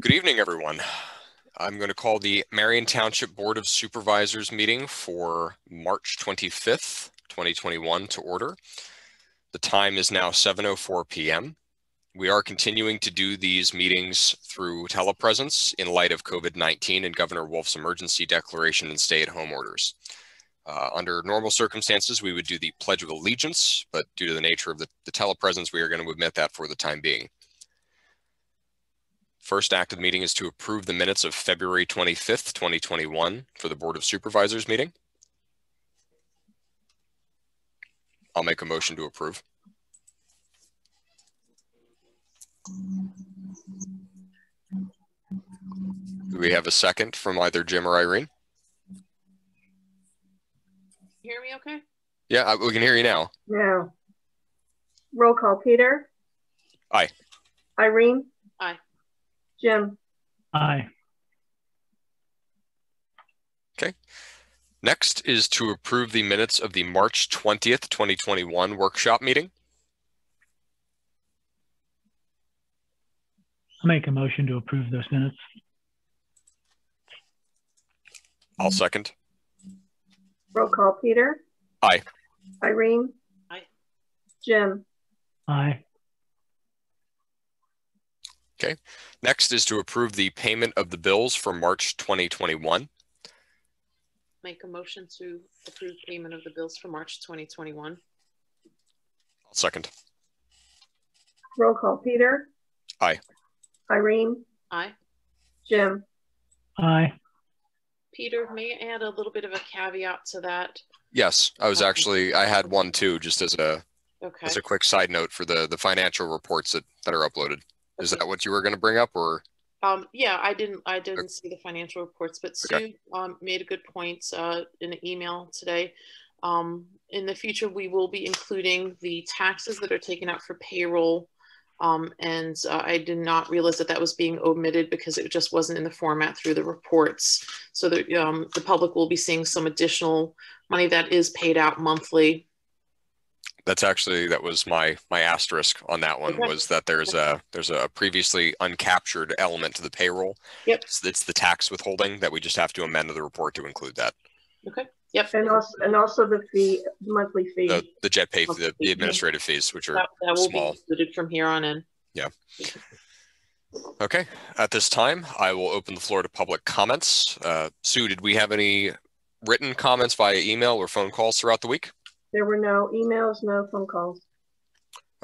Good evening, everyone. I'm going to call the Marion Township Board of Supervisors meeting for March 25th, 2021 to order. The time is now 7.04 p.m. We are continuing to do these meetings through telepresence in light of COVID-19 and Governor Wolf's emergency declaration and stay-at-home orders. Uh, under normal circumstances, we would do the Pledge of Allegiance, but due to the nature of the, the telepresence, we are going to omit that for the time being. First act of the meeting is to approve the minutes of February 25th, 2021 for the Board of Supervisors meeting. I'll make a motion to approve. Do we have a second from either Jim or Irene? hear me okay? Yeah, I, we can hear you now. No. Roll call, Peter? Aye. Irene? Aye. Jim? Aye. Okay. Next is to approve the minutes of the March 20th, 2021 workshop meeting. I'll make a motion to approve those minutes. I'll second. Roll call, Peter? Aye. Irene? Aye. Jim? Aye. Next is to approve the payment of the bills for March 2021. Make a motion to approve payment of the bills for March 2021. I'll second. Roll call, Peter? Aye. Irene? Aye. Jim? Aye. Peter, may I add a little bit of a caveat to that? Yes, I was actually, I had one too, just as a, Okay. as a quick side note for the, the financial reports that, that are uploaded. Is Okay. that what you were going to bring up or? Um, yeah, I didn't, I didn't see the financial reports, but Okay. Sue, um, made a good point, uh, in an email today. Um, in the future, we will be including the taxes that are taken out for payroll. Um, and uh, I did not realize that that was being omitted because it just wasn't in the format through the reports. So that, um, the public will be seeing some additional money that is paid out monthly. That's actually, that was my, my asterisk on that one Okay. was that there's a, there's a previously uncaptured element to the payroll. Yep. It's, it's the tax withholding that we just have to amend the report to include that. Okay. Yep. And also, and also the fee, monthly fee. The, the JetPay, the, the administrative fees, which are That, that will be small. included from here on in. Yeah. Okay, at this time, I will open the floor to public comments. Uh, Sue, did we have any written comments via email or phone calls throughout the week? There were no emails, no phone calls.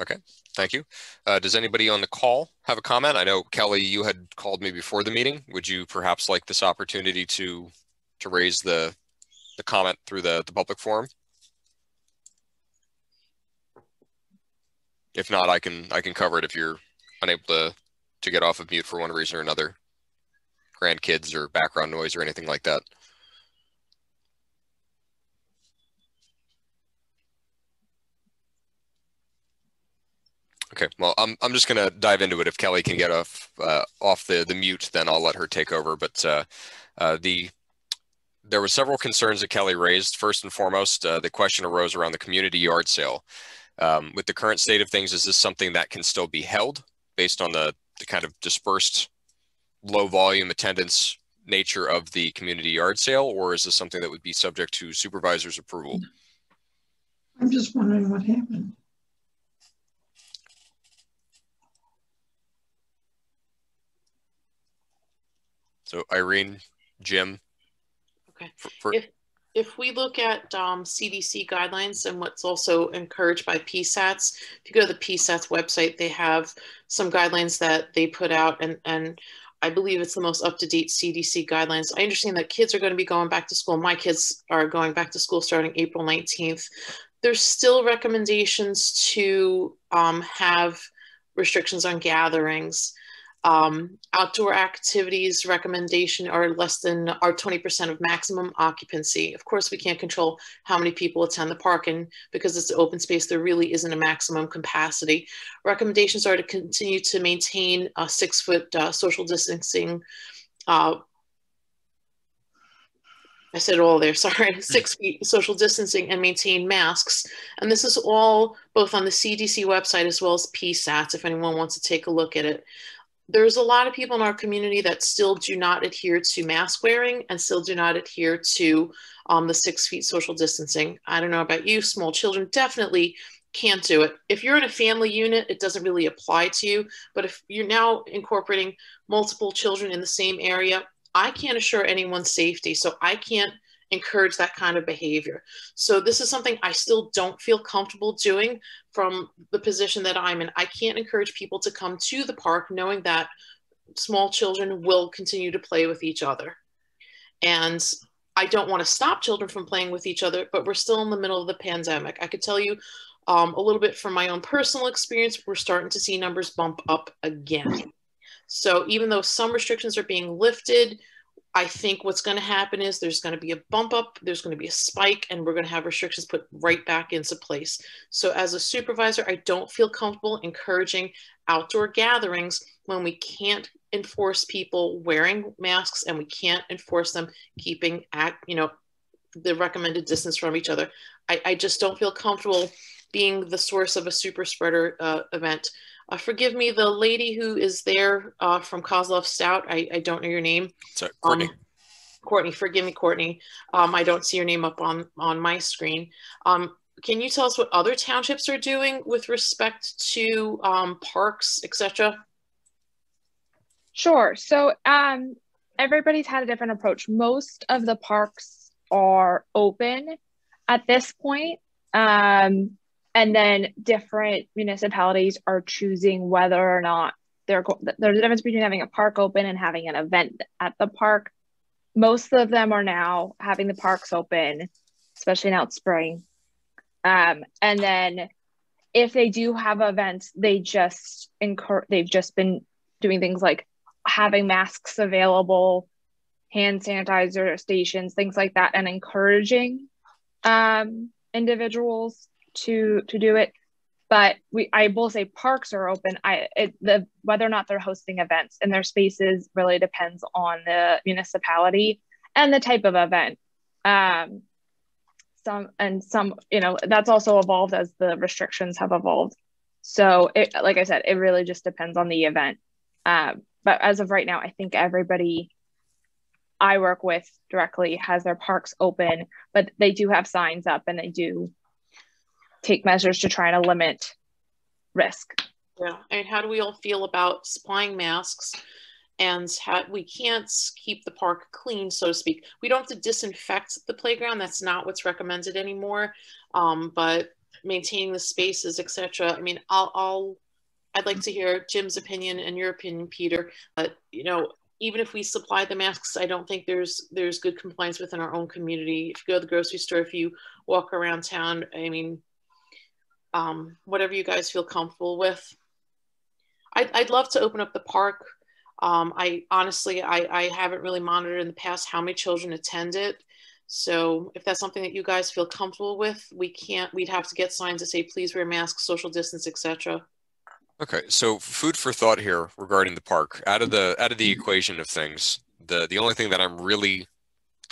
Okay, thank you. Uh, does anybody on the call have a comment? I know Kelly, you had called me before the meeting. Would you perhaps like this opportunity to to raise the the comment through the the public forum? If not, I can I can cover it if you're unable to to get off of mute for one reason or another. Grandkids or background noise or anything like that. Okay, well, I'm I'm just gonna dive into it. If Kelly can get off uh, off the the mute, then I'll let her take over. But uh, uh, the there were several concerns that Kelly raised. First and foremost, uh, the question arose around the community yard sale. Um, with the current state of things, is this something that can still be held based on the, the kind of dispersed, low volume attendance nature of the community yard sale, or is this something that would be subject to supervisor's approval? I'm just wondering what happened. So Irene, Jim. Okay. For, for, If- if we look at um, CDC guidelines and what's also encouraged by PSATS, if you go to the PSATS website, they have some guidelines that they put out, and and I believe it's the most up to date CDC guidelines. I understand that kids are going to be going back to school. My kids are going back to school starting April 19th. There's still recommendations to um, have restrictions on gatherings. Um, outdoor activities recommendation are less than are 20% of maximum occupancy. Of course, we can't control how many people attend the park, and because it's an open space, there really isn't a maximum capacity. Recommendations are to continue to maintain a six foot uh, social distancing. Uh, I said it all there, sorry, six feet social distancing and maintain masks. And this is all both on the CDC website as well as PSATS if anyone wants to take a look at it there's a lot of people in our community that still do not adhere to mask wearing and still do not adhere to um, the six feet social distancing. I don't know about you, small children definitely can't do it. If you're in a family unit, it doesn't really apply to you. But if you're now incorporating multiple children in the same area, I can't assure anyone's safety. So I can't encourage that kind of behavior. So this is something I still don't feel comfortable doing from the position that I'm in. I can't encourage people to come to the park knowing that small children will continue to play with each other. And I don't want to stop children from playing with each other, but we're still in the middle of the pandemic. I could tell you um, a little bit from my own personal experience, we're starting to see numbers bump up again. So even though some restrictions are being lifted, I think what's going to happen is there's going to be a bump up, there's going to be a spike, and we're going to have restrictions put right back into place. So, as a supervisor, I don't feel comfortable encouraging outdoor gatherings when we can't enforce people wearing masks and we can't enforce them keeping at you know the recommended distance from each other. I, I just don't feel comfortable being the source of a super spreader uh, event. Uh, forgive me, the lady who is there uh, from Kozlov Stout, I, I don't know your name. So, Courtney. Um, Courtney, forgive me, Courtney. Um, I don't see your name up on, on my screen. Um, can you tell us what other townships are doing with respect to um, parks, etc.? Sure. So um, everybody's had a different approach. Most of the parks are open at this point. Um, and then different municipalities are choosing whether or not they're there's a difference between having a park open and having an event at the park. Most of them are now having the parks open especially now it's spring. Um, and then if they do have events they just incur they've just been doing things like having masks available hand sanitizer stations things like that and encouraging um, individuals to to do it. But we i will say parks are open. I it, the whether or not they're hosting events in their spaces really depends on the municipality and the type of event. Um some and some you know that's also evolved as the restrictions have evolved. So it like i said it really just depends on the event. Um but as of right now i think everybody i work with directly has their parks open but they do have signs up and they do take measures to try to limit risk. Yeah, and how do we all feel about supplying masks? And how, we can't keep the park clean, so to speak. We don't have to disinfect the playground. That's not what's recommended anymore. Um, but maintaining the spaces, etc. I mean, I'll, I'll, I'd like to hear Jim's opinion and your opinion, Peter. But you know, even if we supply the masks, I don't think there's there's good compliance within our own community. If you go to the grocery store, if you walk around town, I mean, um, whatever you guys feel comfortable with. I'd, I'd love to open up the park. Um, I honestly, I, I haven't really monitored in the past how many children attend it. So if that's something that you guys feel comfortable with, we can't, we'd have to get signs that say, please wear masks, social distance, etc. Okay, so food for thought here regarding the park. Out of the out of the equation of things, the the only thing that I'm really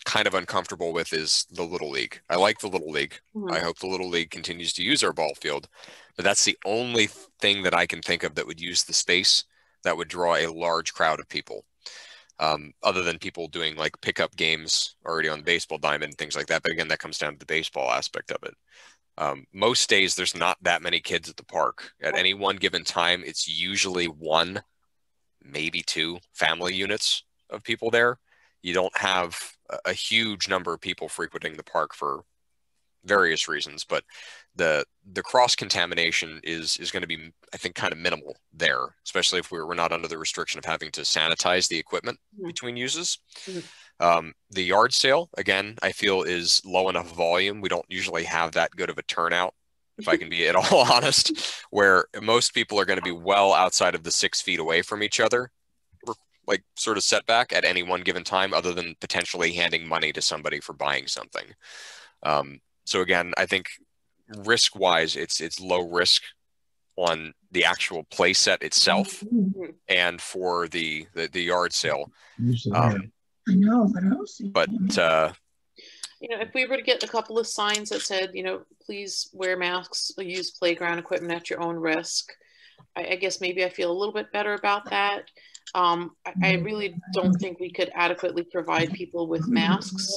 kind of uncomfortable with is the little league. I like the little league. Mm-hmm. I hope the little league continues to use our ball field, but that's the only thing that I can think of that would use the space that would draw a large crowd of people. Um, other than people doing like pickup games already on the baseball diamond, and things like that. But again, that comes down to the baseball aspect of it. Um, most days, there's not that many kids at the park. At any one given time, it's usually one, maybe two family units of people there. You don't have a huge number of people frequenting the park for various reasons, but the the cross contamination is is going to be, I think, kind of minimal there, especially if we're, we're not under the restriction of having to sanitize the equipment mm-hmm. between uses. Mm-hmm. Um, the yard sale, again, I feel is low enough volume. We don't usually have that good of a turnout, if I can be at all honest, where most people are going to be well outside of the six feet away from each other like sort of setback at any one given time other than potentially handing money to somebody for buying something um, so again i think risk wise it's it's low risk on the actual play set itself mm-hmm. and for the the, the yard sale um, i know but i don't see but uh, you know, if we were to get a couple of signs that said, you know, please wear masks, use playground equipment at your own risk, I, I guess maybe I feel a little bit better about that. Um, I, I really don't think we could adequately provide people with masks.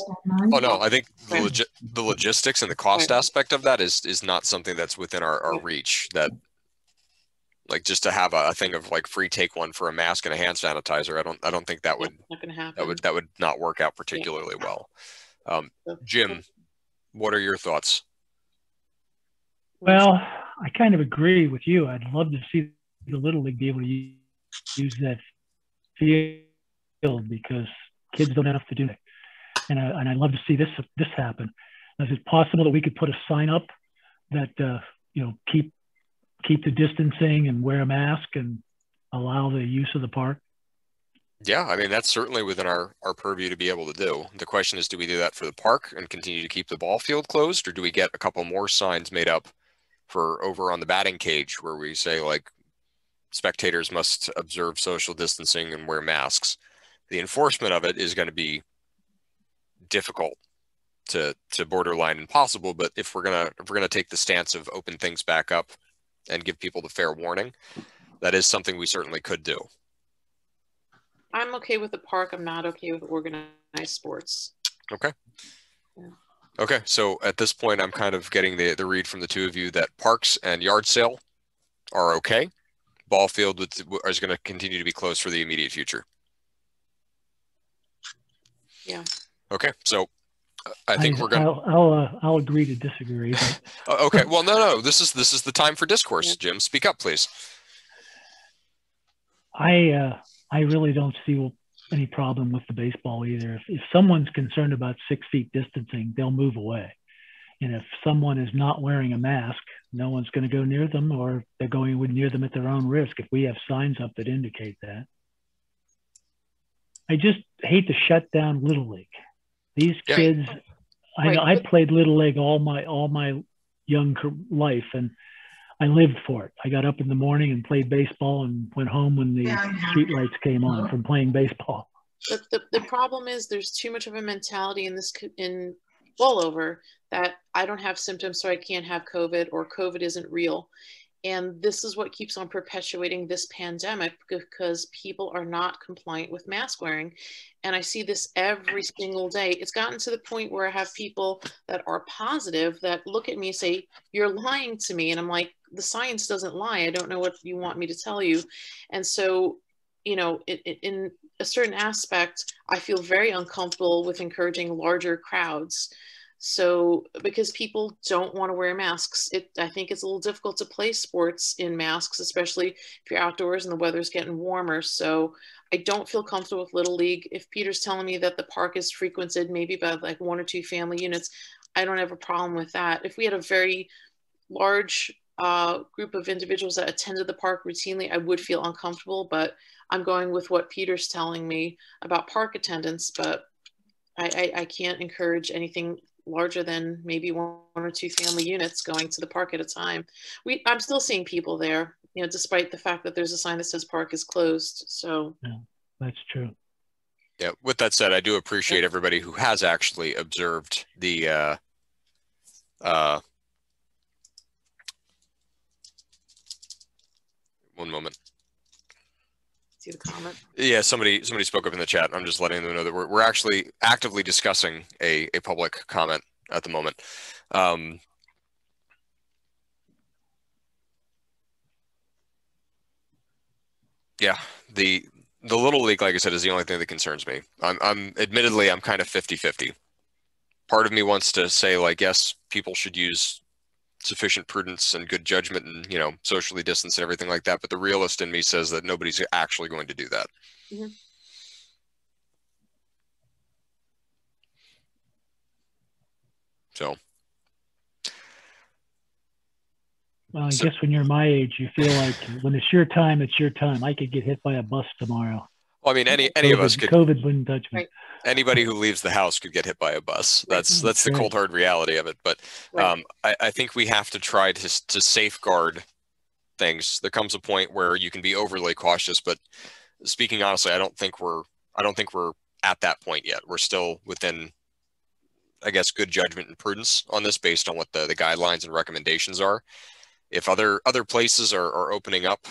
Oh no, I think the, Right. logi- the logistics and the cost Right. aspect of that is is not something that's within our, our Yeah. reach. That like just to have a, a thing of like free take one for a mask and a hand sanitizer. I don't I don't think that would Not gonna happen. that would that would not work out particularly well. Um, Jim, what are your thoughts? Well, I kind of agree with you. I'd love to see the Little League be able to u- use that field because kids don't have to do it. And I, and I'd love to see this this happen. Is it possible that we could put a sign up that uh, you know keep keep the distancing and wear a mask and allow the use of the park? Yeah, I mean that's certainly within our our purview to be able to do. The question is, do we do that for the park and continue to keep the ball field closed, or do we get a couple more signs made up for over on the batting cage where we say like spectators must observe social distancing and wear masks? The enforcement of it is going to be difficult to to borderline impossible. But if we're gonna if we're gonna take the stance of open things back up and give people the fair warning, that is something we certainly could do. I'm okay with the park. I'm not okay with organized sports. Okay, Okay. so at this point, I'm kind of getting the, the read from the two of you that parks and yard sale are okay. Ball field with, is going to continue to be closed for the immediate future. Yeah. Okay, so I think we're going to, I'll I'll, uh, I'll agree to disagree. Okay, well, no, no, this is, this is the time for discourse. Yeah. Jim, speak up, please. I uh, I really don't see any problem with the baseball either. If, if someone's concerned about six feet distancing, they'll move away. And if someone is not wearing a mask, no one's going to go near them, or they're going near them at their own risk. If we have signs up that indicate that, I just hate to shut down Little League. These Yeah. kids, I Right. I played Little League all my all my young life, and I lived for it. I got up in the morning and played baseball and went home when the street lights came on from playing baseball. But the, the problem is there's too much of a mentality in this in all over that I don't have symptoms, so I can't have COVID, or COVID isn't real. And this is what keeps on perpetuating this pandemic because people are not compliant with mask wearing. And I see this every single day. It's gotten to the point where I have people that are positive that look at me and say, You're lying to me. And I'm like, The science doesn't lie. I don't know what you want me to tell you. And so, you know, it, it, in a certain aspect, I feel very uncomfortable with encouraging larger crowds. So, because people don't want to wear masks, it I think it's a little difficult to play sports in masks, especially if you're outdoors and the weather's getting warmer. So, I don't feel comfortable with Little League. If Peter's telling me that the park is frequented maybe by like one or two family units, I don't have a problem with that. If we had a very large uh, group of individuals that attended the park routinely, I would feel uncomfortable. But I'm going with what Peter's telling me about park attendance. But I, I, I can't encourage anything larger than maybe one or two family units going to the park at a time. We I'm still seeing people there, you know, despite the fact that there's a sign that says park is closed. So That's true. Yeah. With that said, I do appreciate everybody who has actually observed the, uh, uh, one moment. See the comment. Yeah, somebody somebody spoke up in the chat. I'm just letting them know that we're we're actually actively discussing a a public comment at the moment. Um, yeah, the the little league, like I said, is the only thing that concerns me. I'm I'm admittedly I'm kind of 50-50. Part of me wants to say like yes, people should use sufficient prudence and good judgment and you know socially distance and everything like that but the realist in me says that nobody's actually going to do that Mhm. so Well, I So- guess when you're my age, you feel like when it's your time, it's your time. I could get hit by a bus tomorrow. well, i mean any any of us could COVID wouldn't touch me. Right. Anybody who leaves the house could get hit by a bus. That's that's the cold hard reality of it. But um, I, I think we have to try to, to safeguard things. There comes a point where you can be overly cautious but speaking honestly i don't think we're i don't think we're at that point yet. We're still within i guess good judgment and prudence on this based on what the, the guidelines and recommendations are. If other other places are, are opening up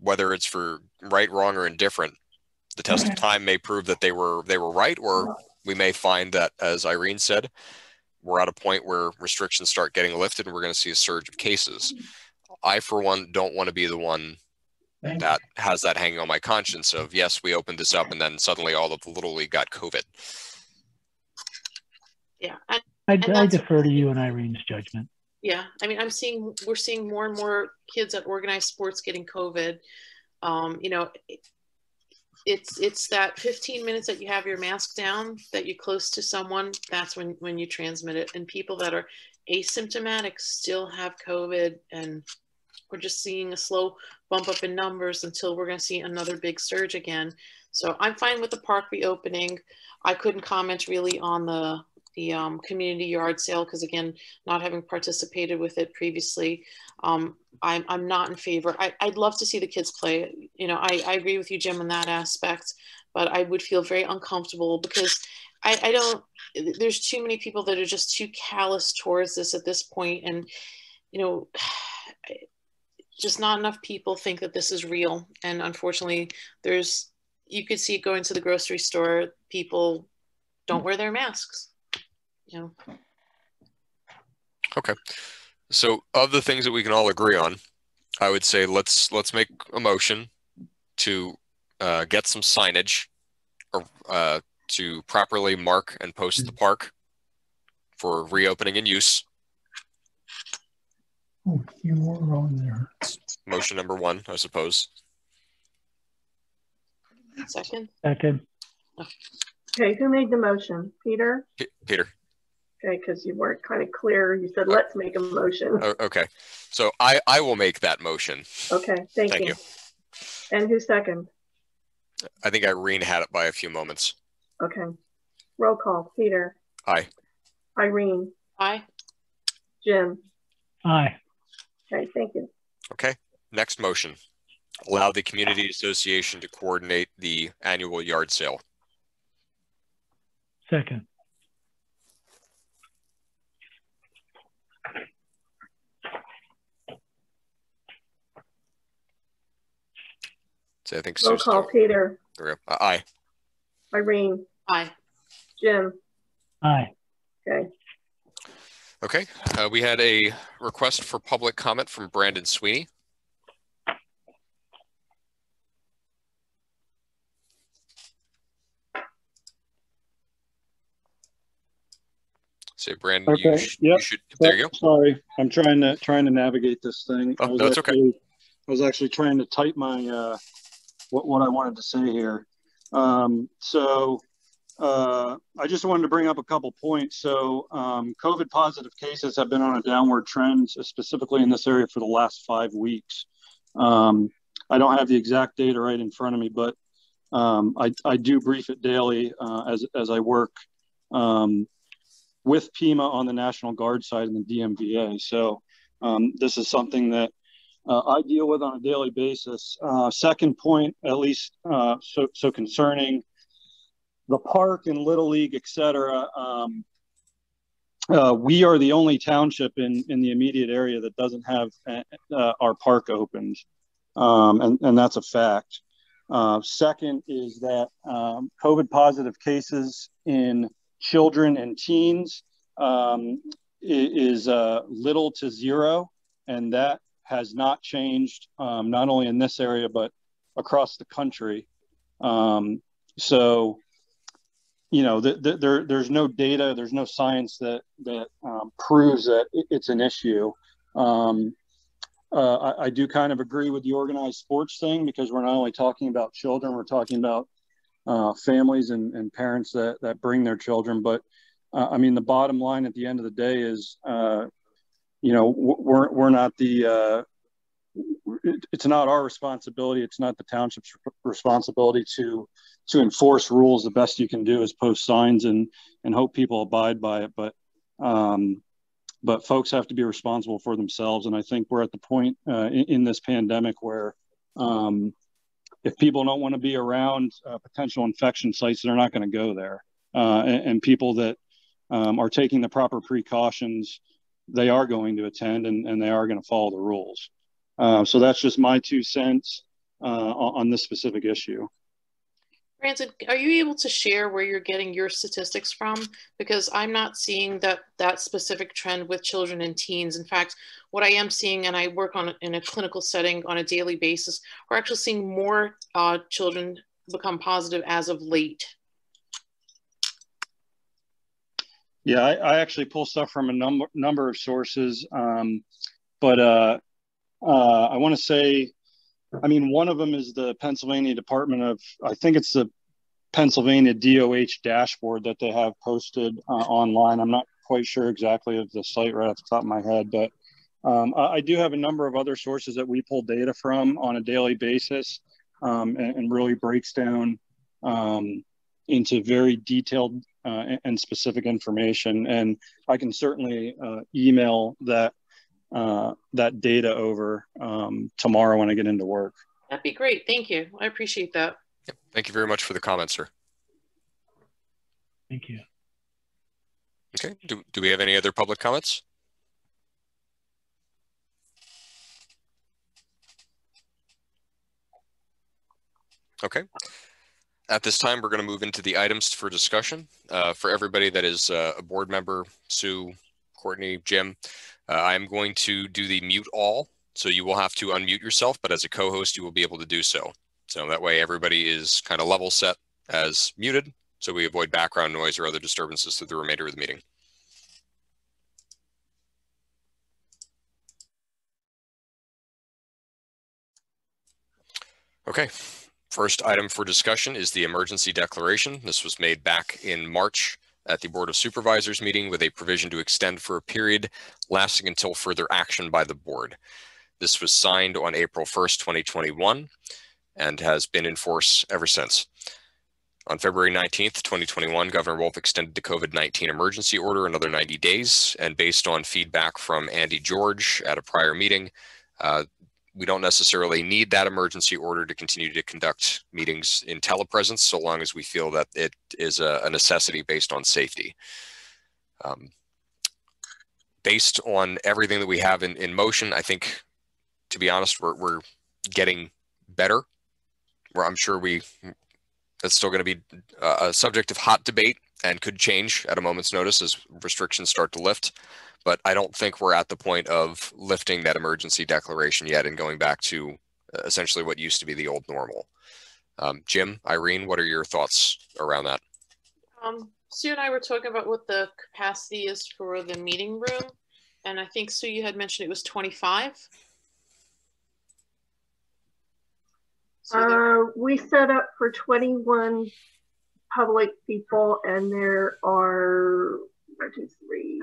whether it's for right, wrong, or indifferent, the test of time may prove that they were they were right, or we may find that, as Irene said, we're at a point where restrictions start getting lifted and we're going to see a surge of cases. I, for one, don't want to be the one that has that hanging on my conscience of yes, we opened this up and then suddenly all of the little league got COVID. Yeah. I, I defer to you and Irene's judgment. Yeah, I mean, I'm seeing we're seeing more and more kids at organized sports getting COVID. Um, you know, it's it's that 15 minutes that you have your mask down that you're close to someone. That's when when you transmit it. And people that are asymptomatic still have COVID, and we're just seeing a slow bump up in numbers until we're going to see another big surge again. So I'm fine with the park reopening. I couldn't comment really on the the um, community yard sale because again, not having participated with it previously, um, I'm, I'm not in favor. I, I'd love to see the kids play. You know, I, I agree with you, Jim, in that aspect, but I would feel very uncomfortable because I, I don't, there's too many people that are just too callous towards this at this point, And, you know, just not enough people think that this is real. And unfortunately, there's, you could see it going to the grocery store, people don't wear their masks you know. Okay. So of the things that we can all agree on, I would say let's let's make a motion to uh, get some signage or uh, to properly mark and post the park for reopening and use. Oh, you were on there. Motion number one, I suppose. Second. Second. Okay, who made the motion? Peter? P Peter. Okay, because you weren't kind of clear. You said, let's make a motion. Oh, okay. So I, I will make that motion. Okay, thank, Thank you. you. And who's second? I think Irene had it by a few moments. Okay. Roll call. Peter. Aye. Irene. Aye. Jim. Aye. Okay, thank you. Okay. Next motion. Allow the community association to coordinate the annual yard sale. Second. So I think Roll Sue's call. still- Peter. there we go. Uh, Aye. Irene. Aye. Jim. Aye. Okay. Okay. Uh, we had a request for public comment from Brandon Sweeney. Say, Brandon, you, Okay, sh- you yep. should. There you go. Sorry, I'm trying to trying to navigate this thing. Oh, I was no, it's okay. actually, I was actually trying to type my uh, what what I wanted to say here. Um, so uh, I just wanted to bring up a couple points. So um, COVID positive cases have been on a downward trend, specifically in this area for the last five weeks. Um, I don't have the exact data right in front of me, but um, I, I do brief it daily uh, as as I work. Um, with PEMA on the National Guard side and the DMVA. So um, this is something that uh, I deal with on a daily basis. Uh, second point, at least uh, so, so concerning the park and Little League, et cetera, um, uh, we are the only township in, in the immediate area that doesn't have uh, our park opened. Um, and, and that's a fact. Uh, second is that um, COVID positive cases in children and teens um, is uh, little to zero, and that has not changed um, not only in this area but across the country. Um, so, you know, th- th- there there's no data, there's no science that that um, proves that it's an issue. Um, uh, I, I do kind of agree with the organized sports thing because we're not only talking about children, we're talking about uh, families and, and parents that, that bring their children. But uh, I mean, the bottom line at the end of the day is, uh, you know, we're, we're not the, uh, it's not our responsibility. It's not the township's responsibility to, to enforce rules. The best you can do is post signs and, and hope people abide by it. But, um, but folks have to be responsible for themselves. And I think we're at the point uh, in, in, this pandemic where, um, if people don't want to be around uh, potential infection sites, they're not going to go there. Uh, and, and, people that um, are taking the proper precautions, they are going to attend and, and they are going to follow the rules. Uh, so that's just my two cents. uh, on, this specific issue. Brandon, are you able to share where you're getting your statistics from? Because I'm not seeing that that specific trend with children and teens. In fact, what I am seeing, and I work on in a clinical setting on a daily basis, we're actually seeing more uh, children become positive as of late. Yeah, I, I, actually pull stuff from a number number of sources, um, but uh, uh, I want to say I mean, one of them is the Pennsylvania Department of, I think it's the Pennsylvania DOH dashboard that they have posted uh, online. I'm not quite sure exactly of the site right off the top of my head, but um, I, I, do have a number of other sources that we pull data from on a daily basis um, and, and, really breaks down um, into very detailed uh, and specific information. And I can certainly uh, email that uh, that data over um, tomorrow when I get into work. That'd be great. Thank you. I appreciate that. Yep. Thank you very much for the comment, sir. Thank you. Okay. Do, do we have any other public comments? Okay. At this time, we're going to move into the items for discussion. Uh, for everybody that is uh, a board member, Sue, Courtney, Jim, uh, I'm going to do the mute all. So you will have to unmute yourself, but as a co-host, you will be able to do so. So that way everybody is kind of level set as muted. So we avoid background noise or other disturbances through the remainder of the meeting. Okay, first item for discussion is the emergency declaration. This was made back in March at the Board of Supervisors meeting with a provision to extend for a period lasting until further action by the board. This was signed on April 1st, 2021 and has been in force ever since. On February 19th, 2021, Governor Wolf extended the COVID-19 emergency order another 90 days. And based on feedback from Andy George at a prior meeting, uh, we don't necessarily need that emergency order to continue to conduct meetings in telepresence so long as we feel that it is a, a necessity based on safety. Um, based on everything that we have in, in motion, I think, to be honest, we're, we're getting better. Where I'm sure we, that's still going to be a subject of hot debate and could change at a moment's notice as restrictions start to lift but I don't think we're at the point of lifting that emergency declaration yet and going back to uh, essentially what used to be the old normal. Um, Jim, Irene, what are your thoughts around that? Um, Sue and I were talking about what the capacity is for the meeting room. And I think, Sue, you had mentioned it was 25. So uh, we set up for 21 public people, and there are one, two, three,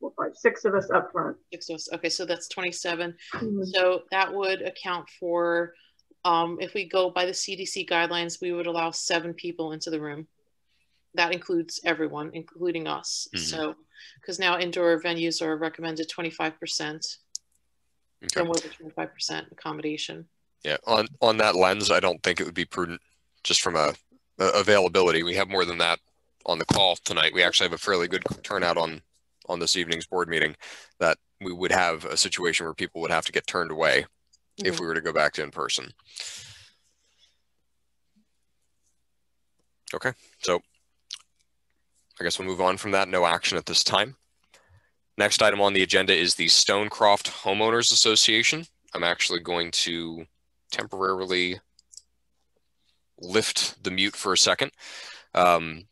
four, five, six of us up front. Six of us. Okay, so that's 27. Mm-hmm. So that would account for, um, if we go by the CDC guidelines, we would allow seven people into the room. That includes everyone, including us. Mm-hmm. So, because now indoor venues are recommended 25%. Okay. more than 25% accommodation. Yeah, on on that lens, I don't think it would be prudent just from a, a availability. We have more than that on the call tonight. We actually have a fairly good turnout on on this evening's board meeting that we would have a situation where people would have to get turned away mm-hmm. if we were to go back to in person. Okay, so I guess we'll move on from that. No action at this time. Next item on the agenda is the Stonecroft Homeowners Association. I'm actually going to temporarily lift the mute for a second. Um,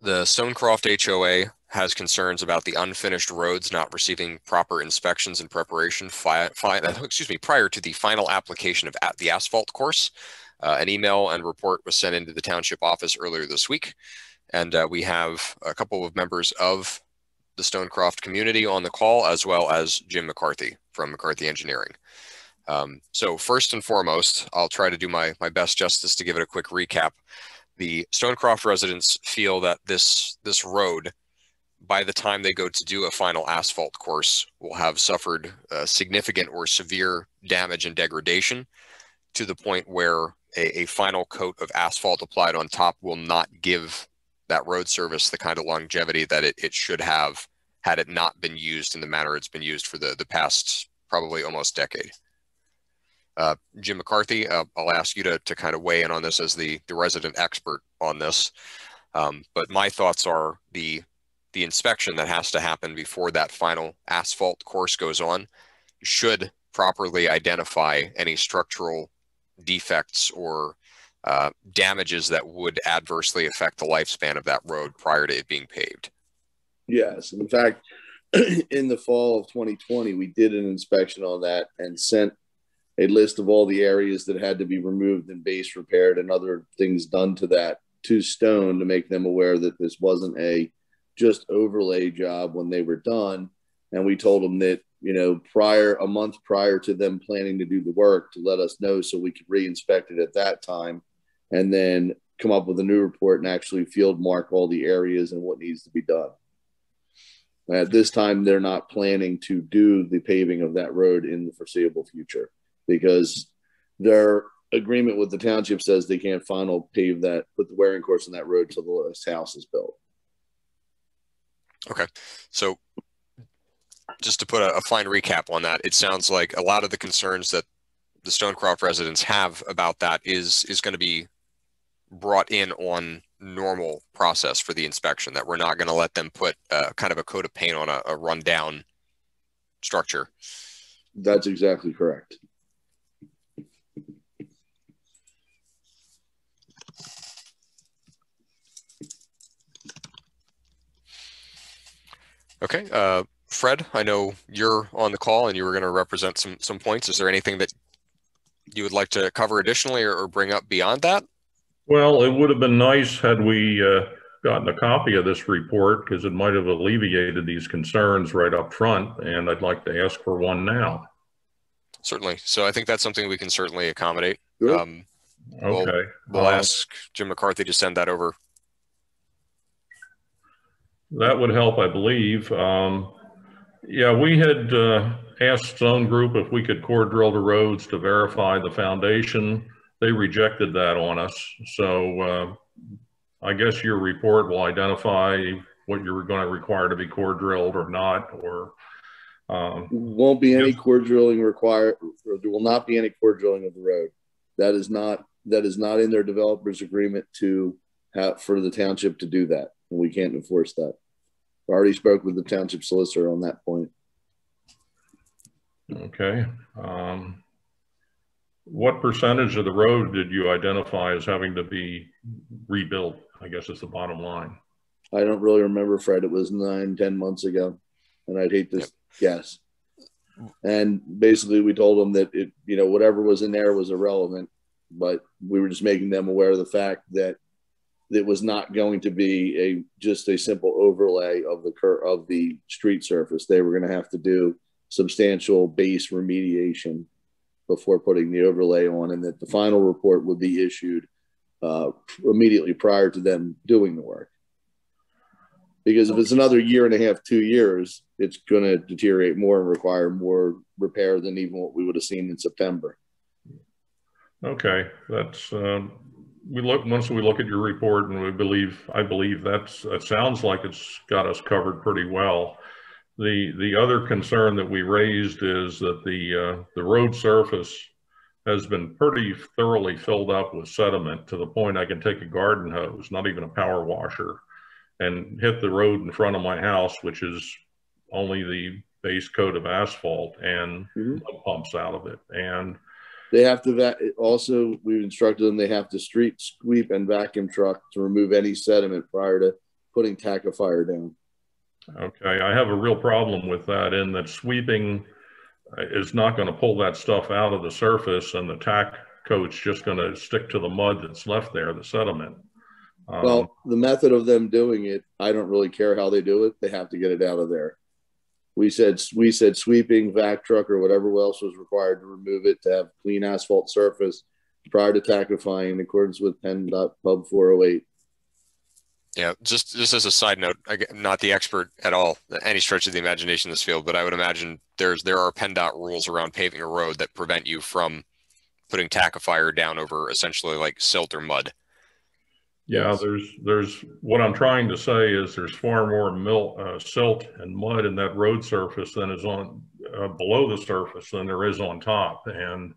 the Stonecroft HOA has concerns about the unfinished roads not receiving proper inspections and preparation fi- fi- excuse me, prior to the final application of at the asphalt course. Uh, an email and report was sent into the township office earlier this week. And uh, we have a couple of members of the Stonecroft community on the call, as well as Jim McCarthy from McCarthy Engineering. Um, so first and foremost, I'll try to do my, my best justice to give it a quick recap. The Stonecroft residents feel that this, this road by the time they go to do a final asphalt course will have suffered uh, significant or severe damage and degradation to the point where a, a, final coat of asphalt applied on top will not give that road service the kind of longevity that it, it should have had it not been used in the manner it's been used for the, the past probably almost decade. Uh, Jim McCarthy, uh, I'll ask you to, to kind of weigh in on this as the, the resident expert on this. Um, but my thoughts are the the inspection that has to happen before that final asphalt course goes on should properly identify any structural defects or uh, damages that would adversely affect the lifespan of that road prior to it being paved. Yes. In fact, in the fall of 2020, we did an inspection on that and sent a list of all the areas that had to be removed and base repaired and other things done to that to Stone to make them aware that this wasn't a just overlay job when they were done. And we told them that, you know, prior, a month prior to them planning to do the work to let us know so we could re-inspect it at that time and then come up with a new report and actually field mark all the areas and what needs to be done. At this time, they're not planning to do the paving of that road in the foreseeable future because their agreement with the township says they can't final pave that, put the wearing course on that road until the house is built. Okay. So just to put a, a, fine recap on that, it sounds like a lot of the concerns that the Stonecroft residents have about that is is going to be brought in on normal process for the inspection that we're not going to let them put uh, kind of a coat of paint on a, a rundown structure. That's exactly correct. Okay. Uh, Fred, I know you're on the call and you were going to represent some some points. Is there anything that you would like to cover additionally or, or bring up beyond that? Well, it would have been nice had we uh, gotten a copy of this report because it might have alleviated these concerns right up front. And I'd like to ask for one now. Certainly. So I think that's something we can certainly accommodate. Sure. Um, okay. We'll, we'll uh, ask Jim McCarthy to send that over that would help, I believe. Um, yeah, we had uh, asked Stone Group if we could core drill the roads to verify the foundation. They rejected that on us. So uh, I guess your report will identify what you're going to require to be core drilled or not, or um, won't be any core drilling required. there will not be any core drilling of the road. That is not that is not in their developers agreement to have for the township to do that and we can't enforce that. I already spoke with the township solicitor on that point. Okay. Um, what percentage of the road did you identify as having to be rebuilt? I guess is the bottom line. I don't really remember, Fred. It was nine, ten months ago, and I'd hate to yep. guess. And basically, we told them that it, you know, whatever was in there was irrelevant, but we were just making them aware of the fact that that was not going to be a just a simple overlay of the cur- of the street surface. They were going to have to do substantial base remediation before putting the overlay on, and that the final report would be issued uh, immediately prior to them doing the work. Because if it's another year and a half, two years, it's going to deteriorate more and require more repair than even what we would have seen in September. Okay, that's um, we look once we look at your report and we believe I believe that's it sounds like it's got us covered pretty well. The the other concern that we raised is that the uh, the road surface has been pretty thoroughly filled up with sediment to the point I can take a garden hose, not even a power washer, and hit the road in front of my house, which is only the base coat of asphalt, and mm-hmm. pumps out of it. And they have to that also, we've instructed them they have to street sweep and vacuum truck to remove any sediment prior to putting tackifier down. Okay, I have a real problem with that in that sweeping is not going to pull that stuff out of the surface and the tack coat's just going to stick to the mud that's left there, the sediment. Um, well, the method of them doing it, I don't really care how they do it. They have to get it out of there we said we said sweeping, vac truck, or whatever else was required to remove it to have clean asphalt surface prior to tackifying in accordance with Pub 408. Yeah, just just as a side note, I'm not the expert at all, any stretch of the imagination in this field, but I would imagine there's there are PennDOT rules around paving a road that prevent you from putting tackifier down over essentially like silt or mud. Yeah, there's there's what I'm trying to say is there's far more mil, uh, silt and mud in that road surface than is on uh, below the surface than there is on top, and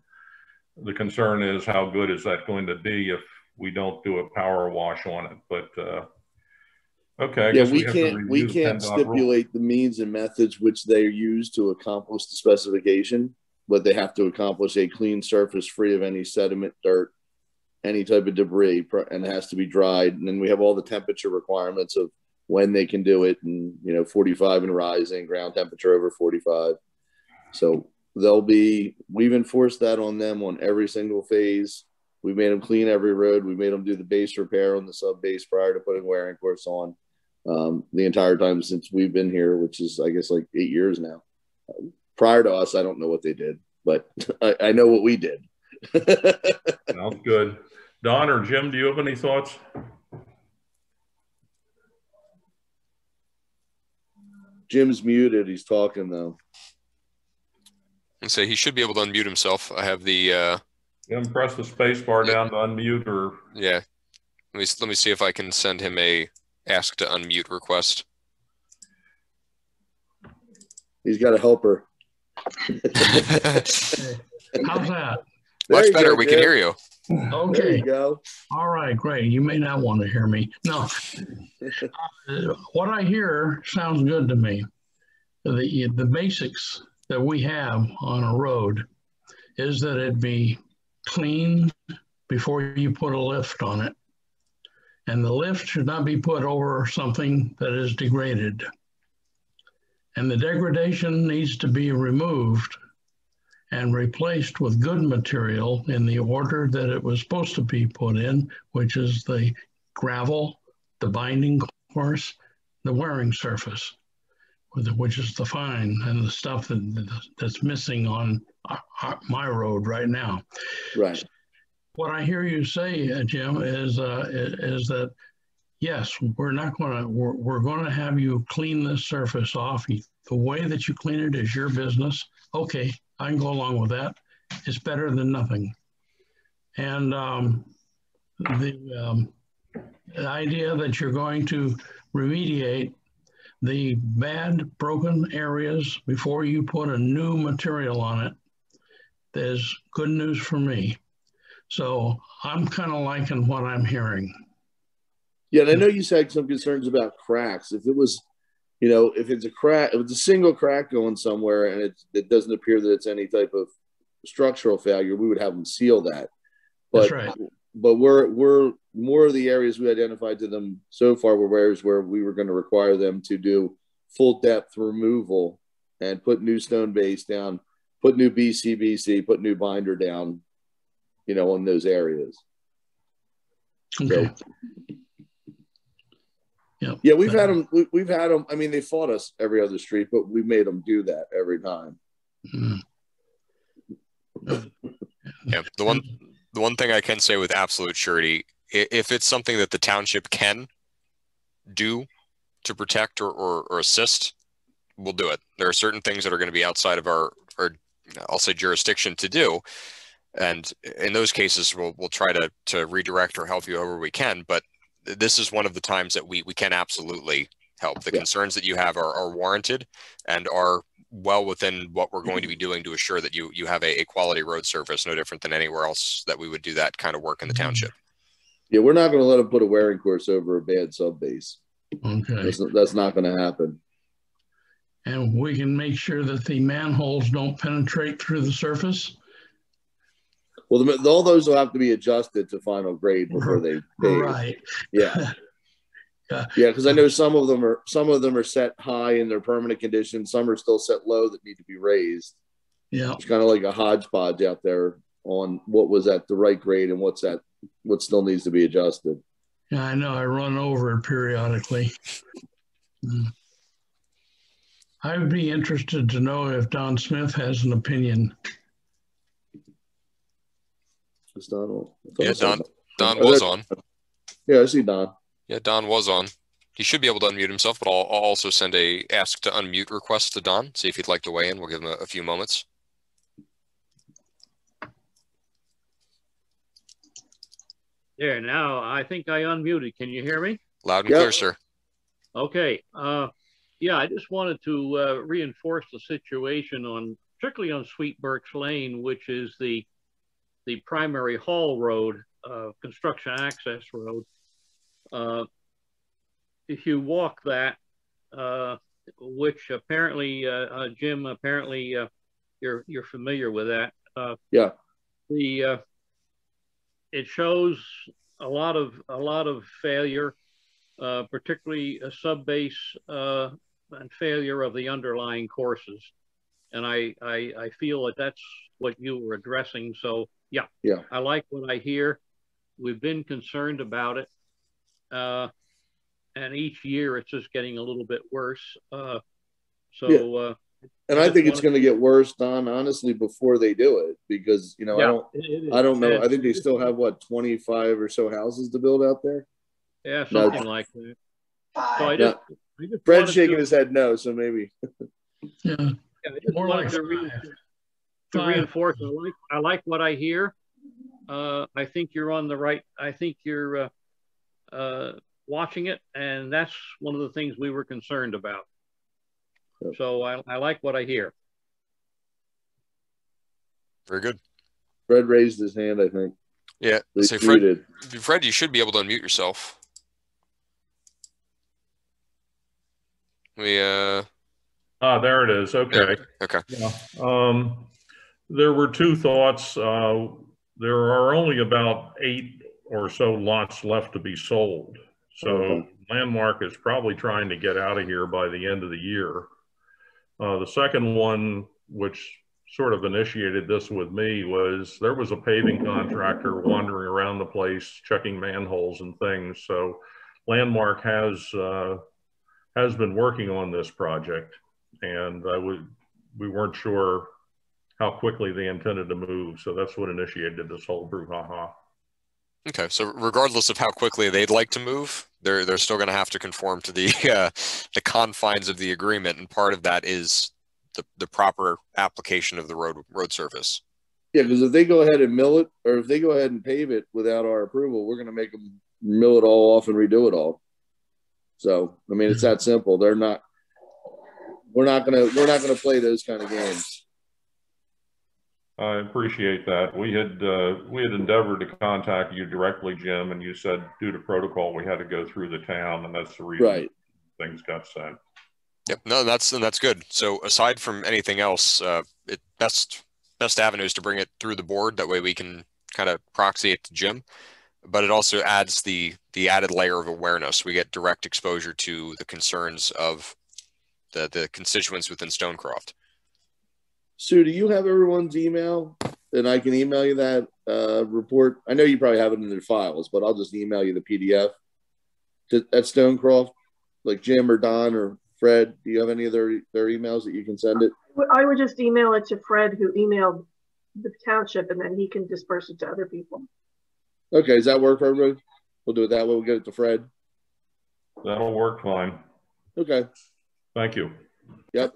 the concern is how good is that going to be if we don't do a power wash on it? But uh, okay, Yeah, we can't, we can't stipulate the means and methods which they use to accomplish the specification, but they have to accomplish a clean surface free of any sediment, dirt, any type of debris, and has to be dried. And then we have all the temperature requirements of when they can do it and, you know, 45 and rising, ground temperature over 45. So they'll be, we've enforced that on them on every single phase. We made them clean every road. We made them do the base repair on the sub base prior to putting wearing course on um, the entire time since we've been here, which is, I guess, like eight years now. Prior to us, I don't know what they did, but I, I know what we did. Sounds good. Don or Jim, do you have any thoughts? Jim's muted. He's talking though. And say he should be able to unmute himself. I have the uh, You press the space bar down to unmute or yeah. Let me let me see if I can send him a ask to unmute request. He's got a helper. How's that? Much better. go, we can hear you. There Okay. you go. All right, great. You may not want to hear me. No. Uh, what I hear sounds good to me. The, the basics that we have on a road is that it be clean before you put a lift on it. And the lift should not be put over something that is degraded. And the degradation needs to be removed and replaced with good material in the order that it was supposed to be put in, which is the gravel, the binding course, the wearing surface, which is the fine and the stuff that, that's missing on uh, uh, my road right now. Right. What I hear you say, uh, Jim, is uh, is that yes, we're not going to we're, we're going to have you clean this surface off. The way that you clean it is your business. Okay, I can go along with that. It's better than nothing. And um, the, um, the idea that you're going to remediate the bad broken areas before you put a new material on it is good news for me. So I'm kind of liking what I'm hearing. Yeah, and I know you said some concerns about cracks. If it was, you know, if it's a crack, if it's a single crack going somewhere and it, it doesn't appear that it's any type of structural failure, we would have them seal that. But That's right. but we're we're more of the areas we identified to them so far were areas where we were going to require them to do full depth removal and put new stone base down, put new BCBC, put new binder down, you know, on those areas. Okay. So, yeah, we've had them. We, we've had them. I mean, they fought us every other street, but we made them do that every time. Mm. Yeah. The one the one thing I can say with absolute surety, if it's something that the township can do to protect or, or, or assist, we'll do it. There are certain things that are going to be outside of our, our I'll say jurisdiction to do. And in those cases, we'll, we'll try to, to redirect or help you however we can. But this is one of the times that we, we can absolutely help. The Yeah. concerns that you have are, are warranted and are well within what we're going to be mm-hmm. doing to assure that you you have a, a quality road surface, no different than anywhere else that we would do that kind of work in the mm-hmm. township. Yeah, we're not going to let them put a wearing course over a bad sub base. Okay. That's, that's not going to happen. And we can make sure that the manholes don't penetrate through the surface. Well, the, all those will have to be adjusted to final grade before they pave. Right. Yeah. Yeah. Yeah, because I know some of them are some of them are set high in their permanent condition. Some are still set low that need to be raised. Yeah. It's kind of like a hodgepodge out there on what was at the right grade and what's at what still needs to be adjusted. Yeah, I know. I run over it periodically. Mm. I would be interested to know if Don Smith has an opinion. It's Don. I thought I Yeah, saw Don Don was on. Yeah, I see Don. Yeah, Don was on. He should be able to unmute himself, but I'll, I'll also send a ask to unmute request to Don. See if he'd like to weigh in. We'll give him a, a few moments. There, now I think I unmuted. Can you hear me? Loud and Yep. clear, sir. Okay. Uh, yeah, I just wanted to uh, reinforce the situation on, particularly on Sweet Birch Lane, which is the the primary haul road, uh, construction access road. Uh, if you walk that, uh, which apparently, uh, uh, Jim, apparently uh, you're you're familiar with that. yeah. The it shows a lot of a lot of failure, particularly a sub base and failure of the underlying courses. And I, I, I feel that that's what you were addressing. So yeah, yeah, I like what I hear. We've been concerned about it. Uh, and each year it's just getting a little bit worse. Uh, so, yeah. uh, and I, I think it's going to get worse, Don. Honestly, before they do it, because you know, yeah, I don't, it, it I don't know. I think they still have what twenty five or so houses to build out there. Yeah, something no. like that. So I just, Fred's shaking his head no, so maybe. yeah. yeah More like to, re to reinforce. I like, I like what I hear. Uh, I think you're on the right. I think you're uh, uh, watching it, and that's one of the things we were concerned about. Yep. So I, I like what I hear. Very good. Fred raised his hand, I think. Yeah. Say, Fred, Fred, you should be able to unmute yourself. We uh ah there it is. Okay. Okay. Yeah. Um there were two thoughts. Uh there are only about eight or so lots left to be sold. So okay. Landmark is probably trying to get out of here by the end of the year. Uh, the second one, which sort of initiated this with me, was there was a paving contractor wandering around the place checking manholes and things. So Landmark has uh, has been working on this project, and I would we weren't sure how quickly they intended to move, so that's what initiated this whole brouhaha. Okay, so regardless of how quickly they'd like to move, they're they're still going to have to conform to the uh, the confines of the agreement, and part of that is the the proper application of the road road surface. Yeah, because if they go ahead and mill it, or if they go ahead and pave it without our approval, we're going to make them mill it all off and redo it all. So I mean, it's that simple. They're not. We're not gonna. We're not gonna play those kind of games. I appreciate that. We had uh, we had endeavored to contact you directly, Jim, and you said due to protocol we had to go through the town, and that's the reason right. things got sent. Yep. No, that's that's good. So aside from anything else, uh, it best best avenues to bring it through the board. That way we can kind of proxy it to Jim but it also adds the the added layer of awareness. We get direct exposure to the concerns of the the constituents within Stonecroft. Sue, do you have everyone's email? And I can email you that uh, report. I know you probably have it in their files, but I'll just email you the PDF to, at Stonecroft, like Jim or Don or Fred. Do you have any of their, their emails that you can send it? I would just email it to Fred, who emailed the township, and then he can disperse it to other people. Okay, does that work for everybody? We'll do it that way. We'll get it to Fred. That'll work fine. Okay. Thank you. Yep.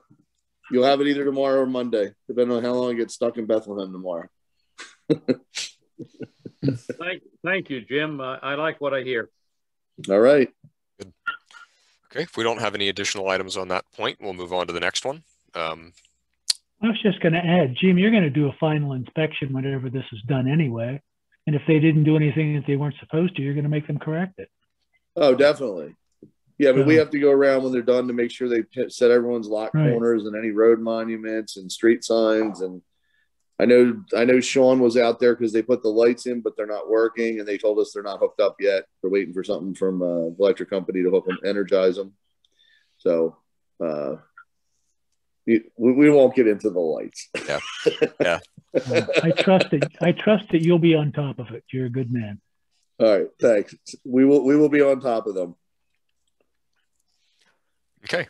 You'll have it either tomorrow or Monday, depending on how long it gets stuck in Bethlehem tomorrow. thank, thank you, Jim. Uh, I like what I hear. All right. Good. Okay. If we don't have any additional items on that point, we'll move on to the next one. Um, I was just going to add, Jim, you're going to do a final inspection whenever this is done anyway. And if they didn't do anything that they weren't supposed to, you're going to make them correct it. Oh, definitely. Yeah, but we have to go around when they're done to make sure they set everyone's lock right. corners and any road monuments and street signs. And I know I know Sean was out there because they put the lights in, but they're not working, and they told us they're not hooked up yet. They're waiting for something from uh, electric company to hook them, energize them. So uh, we, we won't get into the lights. Yeah, yeah. I trust that I trust that you'll be on top of it. You're a good man. All right, thanks. We will we will be on top of them. Okay.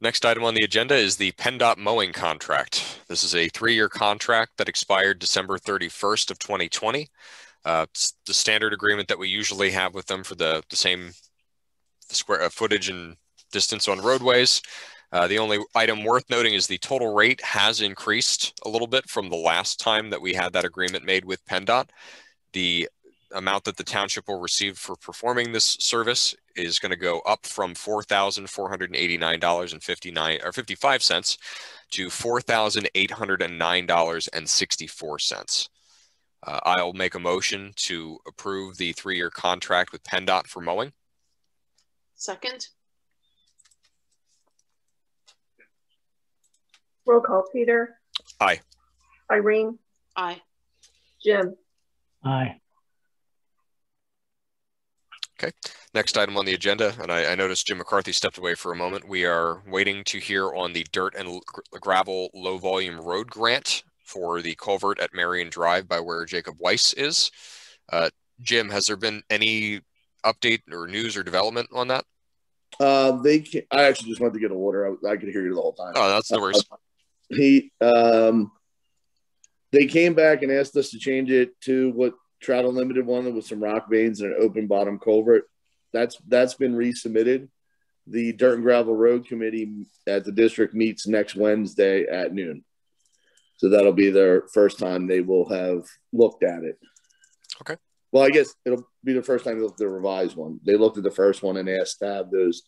Next item on the agenda is the PennDOT mowing contract. This is a three-year contract that expired December 31st of 2020. Uh, the standard agreement that we usually have with them for the, the same square uh, footage and distance on roadways. Uh, the only item worth noting is the total rate has increased a little bit from the last time that we had that agreement made with PennDOT. The amount that the township will receive for performing this service is going to go up from four thousand four hundred eighty nine dollars and fifty nine or 55 cents to $4,809.64. Uh, I'll make a motion to approve the three-year contract with PennDOT for mowing. Second, Roll call, Peter. Aye. Irene, aye. Jim, Aye. Next item on the agenda, and I, I noticed Jim McCarthy stepped away for a moment. We are waiting to hear on the dirt and gravel low volume road grant for the culvert at Marion Drive by where Jacob Weiss is. Uh, Jim, has there been any update or news or development on that? Uh, they can, I actually just wanted to get a water. I, I could hear you the whole time. Oh, that's no worries. he um they came back and asked us to change it to what Trout Unlimited wanted with some rock vanes and an open bottom culvert. That's that's been resubmitted. The Dirt and Gravel Road Committee at the district meets next Wednesday at noon. So that'll be their first time they will have looked at it. Okay. Well, I guess it'll be the first time they look at the revised one. They looked at the first one and asked to have those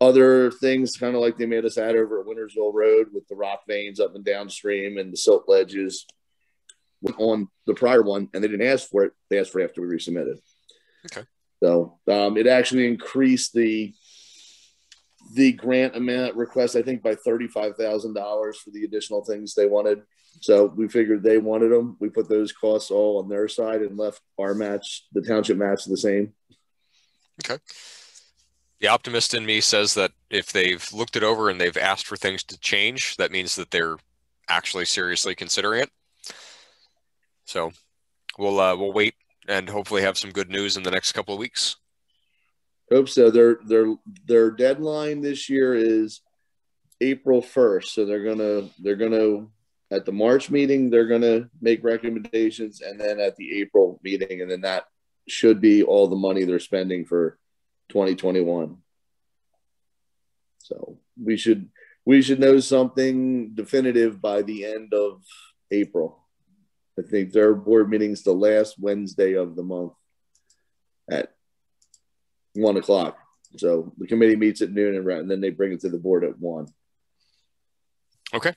other things, kind of like they made us add over at Wintersville Road with the rock vanes up and downstream and the silt ledges on the prior one, and they didn't ask for it. They asked for it after we resubmitted. Okay. So um, it actually increased the the grant amount request, I think, by thirty five thousand dollars for the additional things they wanted. So we figured they wanted them. We put those costs all on their side and left our match, the township match, the same. Okay. The optimist in me says that if they've looked it over and they've asked for things to change, that means that they're actually seriously considering it. So we'll uh, we'll wait and hopefully have some good news in the next couple of weeks. Hope so. Their their their deadline this year is April first. So they're gonna they're gonna at the March meeting they're gonna make recommendations, and then at the April meeting, and then that should be all the money they're spending for 2021. So we should we should know something definitive by the end of April. I think their board meeting's the last Wednesday of the month at one o'clock. So the committee meets at noon and, and then they bring it to the board at one. Okay.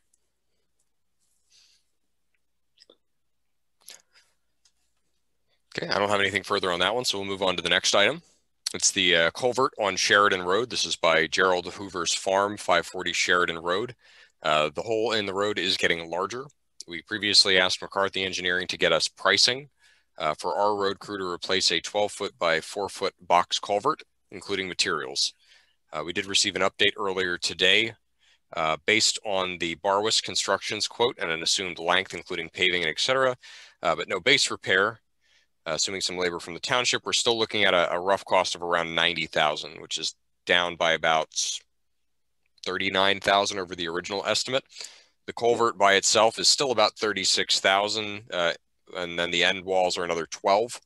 Okay, I don't have anything further on that one, so we'll move on to the next item. It's the uh, culvert on Sheridan Road. This is by Gerald Hoover's Farm, 540 Sheridan Road. Uh, the hole in the road is getting larger. We previously asked McCarthy Engineering to get us pricing uh, for our road crew to replace a 12 foot by 4 foot box culvert, including materials. Uh, we did receive an update earlier today uh, based on the Barwis Constructions quote and an assumed length, including paving and et cetera, uh, but no base repair. Uh, assuming some labor from the township, we're still looking at a, a rough cost of around 90,000, which is down by about 39,000 over the original estimate. The culvert by itself is still about 36,000, uh, and then the end walls are another 12,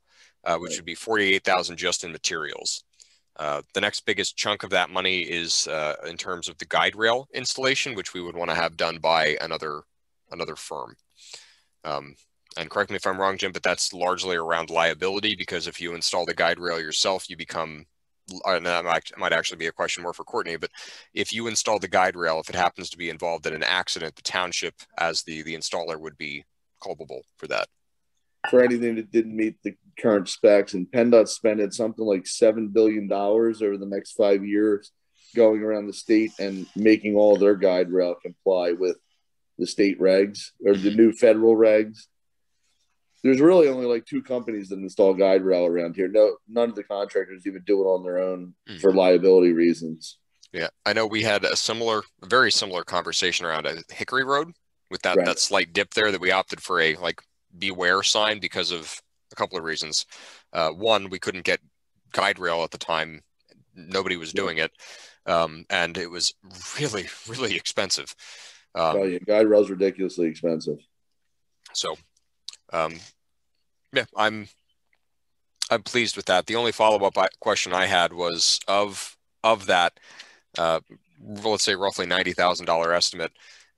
uh, which would be 48,000 just in materials. Uh, the next biggest chunk of that money is uh, in terms of the guide rail installation, which we would want to have done by another another firm. Um, and correct me if I'm wrong, Jim, but that's largely around liability because if you install the guide rail yourself, you become and that might, might actually be a question more for Courtney, but if you install the guide rail, if it happens to be involved in an accident, the township as the, the installer would be culpable for that. For anything that didn't meet the current specs, and PennDOT spending something like $7 billion over the next five years going around the state and making all their guide rail comply with the state regs or the new federal regs there's really only like two companies that install guide rail around here. No, none of the contractors even do it on their own mm. for liability reasons. Yeah, I know we had a similar, very similar conversation around a Hickory Road with that right. that slight dip there that we opted for a like beware sign because of a couple of reasons. Uh, one, we couldn't get guide rail at the time; nobody was doing it, um, and it was really, really expensive. Um, oh yeah, guide rail's ridiculously expensive. So um, yeah, I'm I'm pleased with that. The only follow up question I had was of of that, uh, let's say roughly ninety thousand dollar estimate.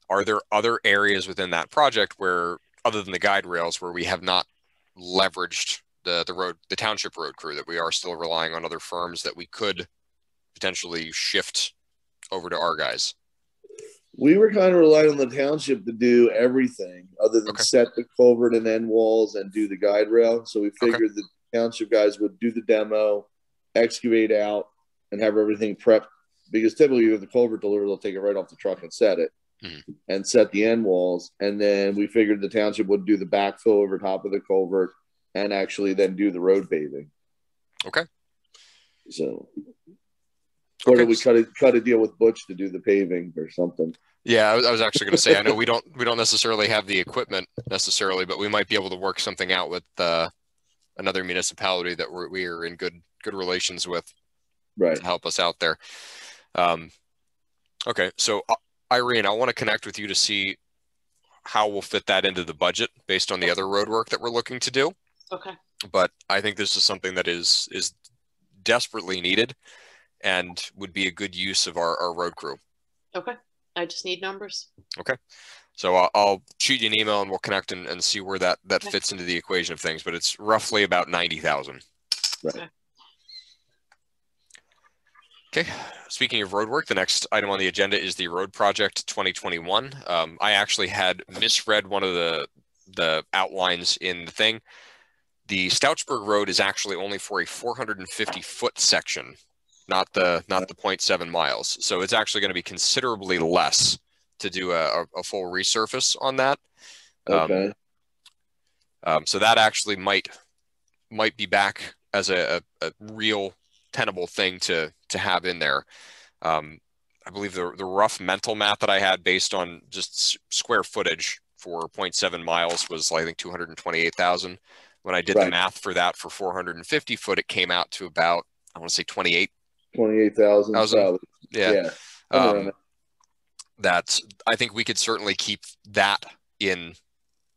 Are there other areas within that project where, other than the guide rails, where we have not leveraged the the road the township road crew that we are still relying on other firms that we could potentially shift over to our guys? We were kind of relying on the township to do everything other than Okay. set the culvert and end walls and do the guide rail. So we figured the township guys would do the demo, excavate out, and have everything prepped. Because typically, with the culvert delivered, they'll take it right off the truck and set it, Mhm. and set the end walls. And then we figured the township would do the backfill over top of the culvert, and actually then do the road paving. Okay. So, or did we cut a cut a deal with Butch to do the paving or something? Yeah, I was, I was actually going to say, I know we don't we don't necessarily have the equipment necessarily, but we might be able to work something out with uh, another municipality that we're, we are in good good relations with Right. to help us out there. Um, okay, so uh, Irene, I want to connect with you to see how we'll fit that into the budget based on the other road work that we're looking to do. Okay. But I think this is something that is is desperately needed and would be a good use of our, our road crew. Okay. I just need numbers. Okay. So I'll, I'll shoot you an email and we'll connect and, and see where that, that Okay. fits into the equation of things, but it's roughly about 90,000. Right. Okay. Speaking of road work, the next item on the agenda is the road project 2021. Um, I actually had misread one of the, the outlines in the thing. The Stouchsburg Road is actually only for a 450 foot section, not the, not the 0.7 miles. So it's actually going to be considerably less to do a, a, full resurface on that. Um, Okay. um, so that actually might might be back as a, a, a real tenable thing to to have in there. Um, I believe the the rough mental math that I had based on just square footage for 0.7 miles was I think 228,000. When I did the math for that for 450 foot, it came out to about I want to say 28. Twenty-eight thousand. Yeah. Yeah. Um, that I think we could certainly keep that in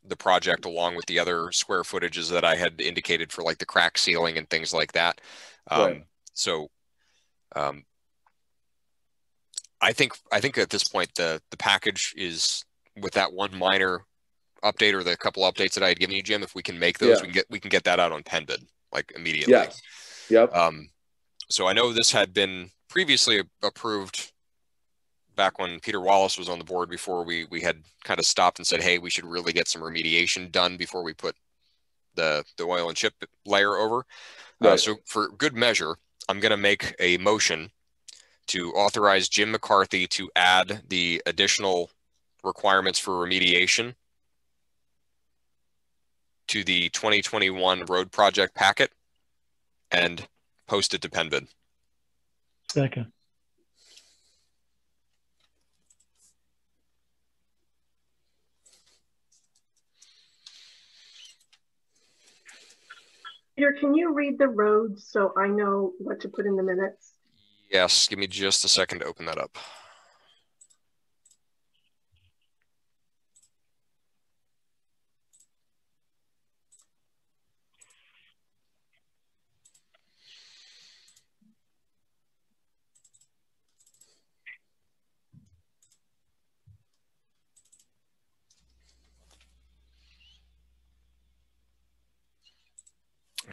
the project along with the other square footages that I had indicated for like the crack sealing and things like that. Um, Right. So, um, I think I think at this point the the package is with that one minor update or the couple updates that I had given you, Jim. If we can make those, Yeah. we can get we can get that out on PennBid like immediately. Yes. Yep. Um, so I know this had been previously approved back when Peter Wallace was on the board before we we had kind of stopped and said, hey, we should really get some remediation done before we put the the oil and chip layer over. Uh, so for good measure, I'm going to make a motion to authorize Jim McCarthy to add the additional requirements for remediation to the 2021 road project packet and post it to PennBid. Second. Peter, can you read the roads so I know what to put in the minutes? Yes, give me just a second to open that up.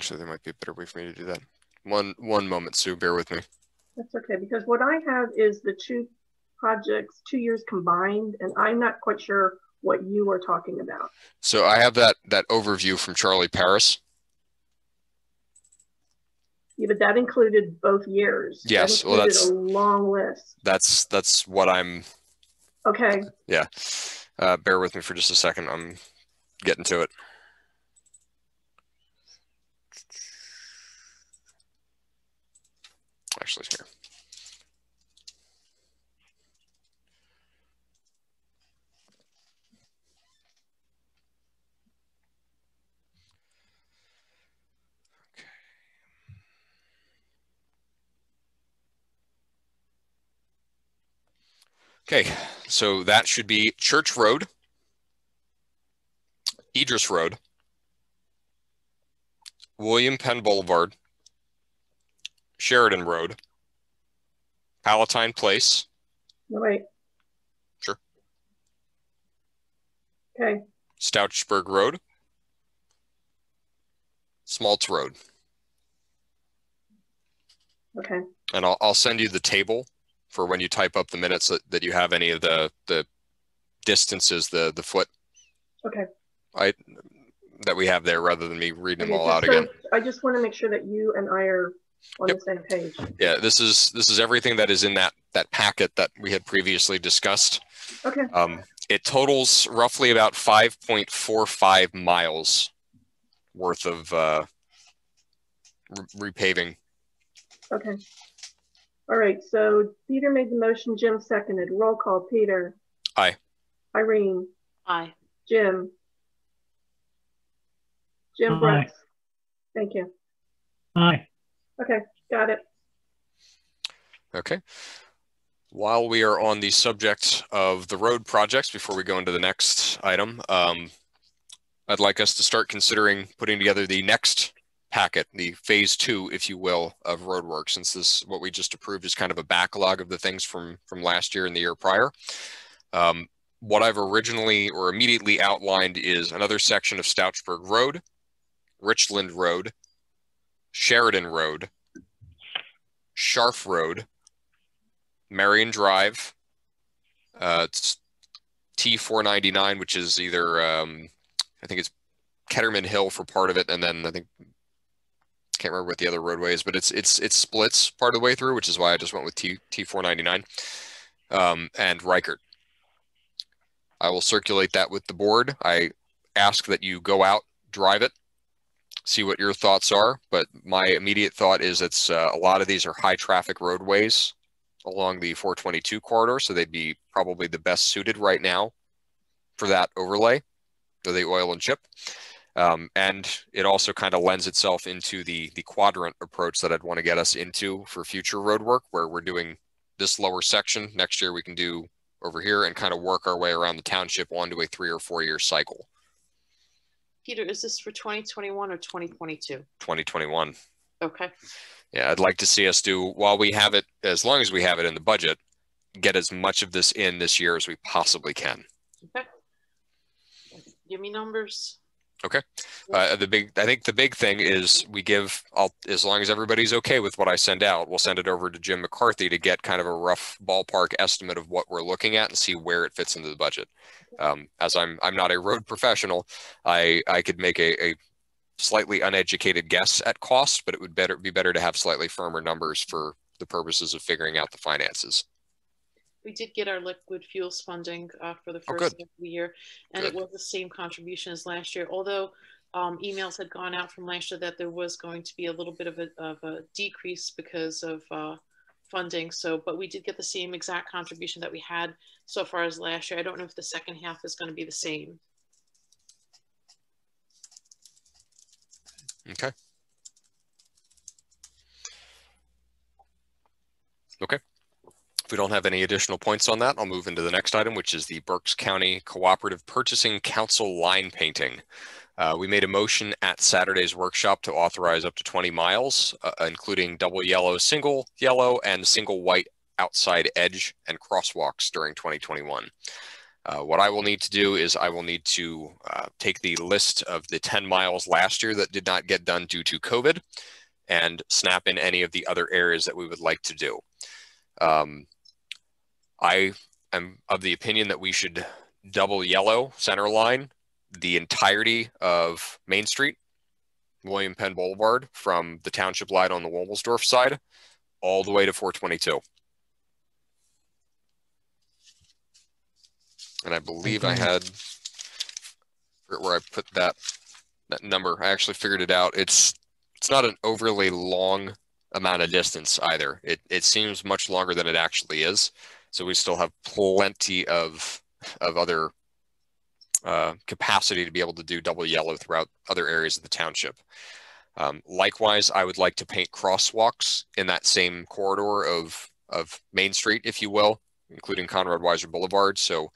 Actually, there might be a better way for me to do that. One one moment, Sue. Bear with me. That's okay, because what I have is the two projects, two years combined, and I'm not quite sure what you are talking about. So I have that that overview from Charlie Paris. Yeah, but that included both years. That Yes, well, that's- A long list. That's that's what I'm. Okay, Yeah. Uh, bear with me for just a second. I'm getting to it. Actually, here. Okay, so that should be Church Road, Idris Road, William Penn Boulevard, Sheridan Road, Palatine Place, no, wait. Sure. Okay, Stouchsburg Road, Smaltz Road. okay, And I'll, I'll send you the table for when you type up the minutes that, that you have any of the the distances, the the foot. Okay. I that we have there rather than me reading Okay, them all out so- again. I just want to make sure that you and I are on Yep. the same page. Yeah, this is this is everything that is in that that packet that we had previously discussed. Okay, Um, it totals roughly about 5.45 miles worth of uh, re- repaving. okay. All right, so Peter made the motion, Jim seconded. Roll call, Peter. Aye. Irene, Aye. Jim. Jim Aye. Brooks. Thank you. Aye. Okay, got it. Okay. While we are on the subject of the road projects, before we go into the next item, um, I'd like us to start considering putting together the next packet, the phase two, if you will, of road work, since this, what we just approved is kind of a backlog of the things from, from last year and the year prior. Um, what I've originally or immediately outlined is another section of Stouchsburg Road, Richland Road, Sheridan Road, Scharf Road, Marion Drive, uh, it's T499, which is either, um, I think it's Ketterman Hill for part of it, and then I think can't remember what the other roadway is, but it's it's it splits part of the way through, which is why I just went with T T499, um, and Reichert. I will circulate that with the board. I ask that you go out, drive it, see what your thoughts are. But my immediate thought is it's uh, a lot of these are high traffic roadways along the 422 corridor, so they'd be probably the best suited right now for that overlay, the oil and chip. Um, and it also kind of lends itself into the the quadrant approach that I'd want to get us into for future road work, where we're doing this lower section. Next year we can do over here and kind of work our way around the township onto a three or four year cycle. Peter, is this for 2021 or 2022? 2021. Okay. Yeah, I'd like to see us do while we have it, as long as we have it in the budget, get as much of this in this year as we possibly can. Okay. Give me numbers. Uh, the big, I think the big thing is we give, I'll, as long as everybody's okay with what I send out, we'll send it over to Jim McCarthy to get kind of a rough ballpark estimate of what we're looking at and see where it fits into the budget. Um, as I'm, I'm not a road professional, I, I could make a, a slightly uneducated guess at cost, but it would better be better to have slightly firmer numbers for the purposes of figuring out the finances. We did get our liquid fuels funding uh, for the Oh, first good. half of the year, and it was the same contribution as last year. Although um, emails had gone out from last year that there was going to be a little bit of a, of a decrease because of uh, funding. So, but we did get the same exact contribution that we had so far as last year. I don't know if the second half is going to be the same. Okay. Okay. If we don't have any additional points on that, I'll move into the next item, which is the Berks County Cooperative Purchasing Council line painting. Uh, we made a motion at Saturday's workshop to authorize up to 20 miles, uh, including double yellow, single yellow, and single white outside edge and crosswalks during 2021. Uh, what I will need to do is I will need to uh, take the list of the 10 miles last year that did not get done due to COVID and snap in any of the other areas that we would like to do. Um, I am of the opinion that we should double yellow center line the entirety of Main Street, William Penn Boulevard from the township light on the Womelsdorf side all the way to 422. And I believe I had where I put that that number. I actually figured it out. It's it's not an overly long amount of distance either. It it seems much longer than it actually is. So we still have plenty of of other uh, capacity to be able to do double yellow throughout other areas of the township. Um, likewise, I would like to paint crosswalks in that same corridor of of Main Street, if you will, including Conrad Weiser Boulevard. So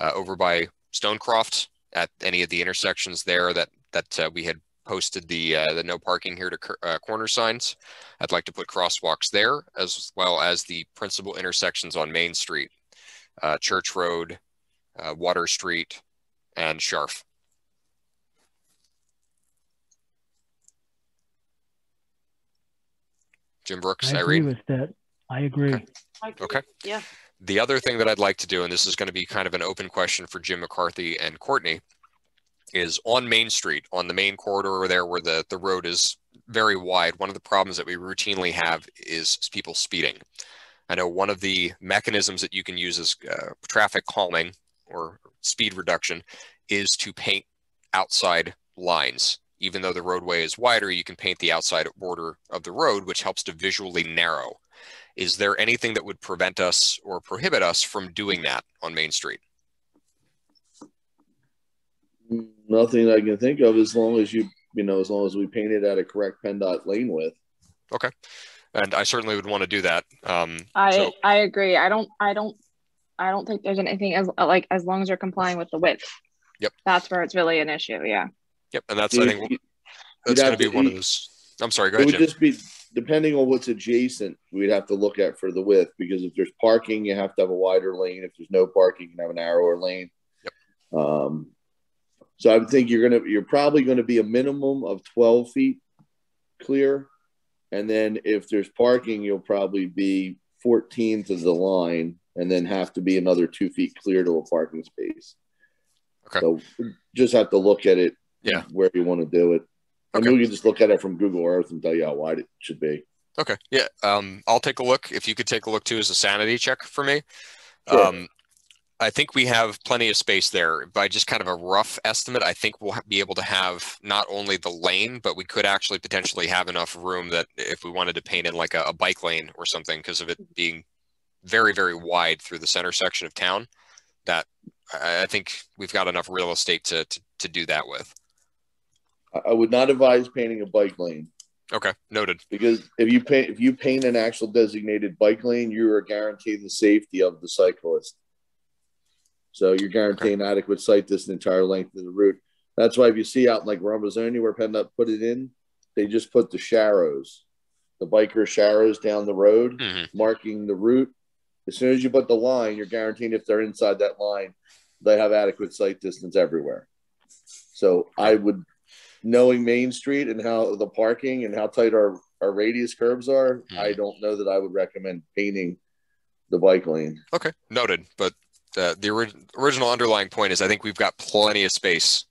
uh, over by Stonecroft at any of the intersections there that that uh, we had posted the uh, the no parking here to cor- uh, corner signs. I'd like to put crosswalks there as well as the principal intersections on Main Street, uh, Church Road, uh, Water Street, and Scharf. Jim Brooks, I agree Irene. with that. I agree. Okay. Okay. Yeah. The other thing that I'd like to do, and this is going to be kind of an open question for Jim McCarthy and Courtney, is on Main Street, on the main corridor there where the, the road is very wide. One of the problems that we routinely have is people speeding. I know one of the mechanisms that you can use as uh, traffic calming or speed reduction is to paint outside lines. Even though the roadway is wider, you can paint the outside border of the road, which helps to visually narrow. Is there anything that would prevent us or prohibit us from doing that on Main Street? Nothing I can think of as long as you, you know, as long as we paint it at a correct PennDOT lane width. Okay. And I certainly would want to do that. Um, I so- I agree. I don't I don't I don't think there's anything as like as long as you're complying with the width. Yep. That's where it's really an issue. Yeah. Yep. And that's, You- I think, you- that's going to be to- one of those. I'm sorry, go It ahead, would Jim. just be depending on what's adjacent. We'd have to look at for the width because if there's parking, you have to have a wider lane. If there's no parking, you can have a narrower lane. Yep. Um, so I would think you're gonna you're probably going to be a minimum of 12 feet clear, and then if there's parking, you'll probably be 14 to the line, and then have to be another two feet clear to a parking space. Okay. So just have to look at it. Yeah. Where you want to do it. I Okay. mean, we can just look at it from Google Earth and tell you how wide it should be. Okay. Yeah. Um, I'll take a look. If you could take a look too as a sanity check for me. Sure. Um, I think we have plenty of space there. By just kind of a rough estimate, I think we'll be able to have not only the lane, but we could actually potentially have enough room that if we wanted to paint in like a, a bike lane or something, because of it being very, very wide through the center section of town, that I, I think we've got enough real estate to, to, to do that with. I- I would not advise painting a bike lane Okay. Noted. because if you paint if you paint an actual designated bike lane, you are guaranteeing the safety of the cyclist. So you're guaranteeing adequate sight distance this entire length of the route. That's why if you see out in like Robesonia where PennDOT put it in, they just put the sharrows, the biker sharrows down the road, hmm marking the route. As soon as you put the line, you're guaranteeing if they're inside that line, they have adequate sight distance everywhere. So I would, knowing Main Street and how the parking and how tight our, our radius curves are, Mhm. I don't know that I would recommend painting the bike lane. Okay, noted. But uh, the ori- original underlying point is I think we've got plenty of space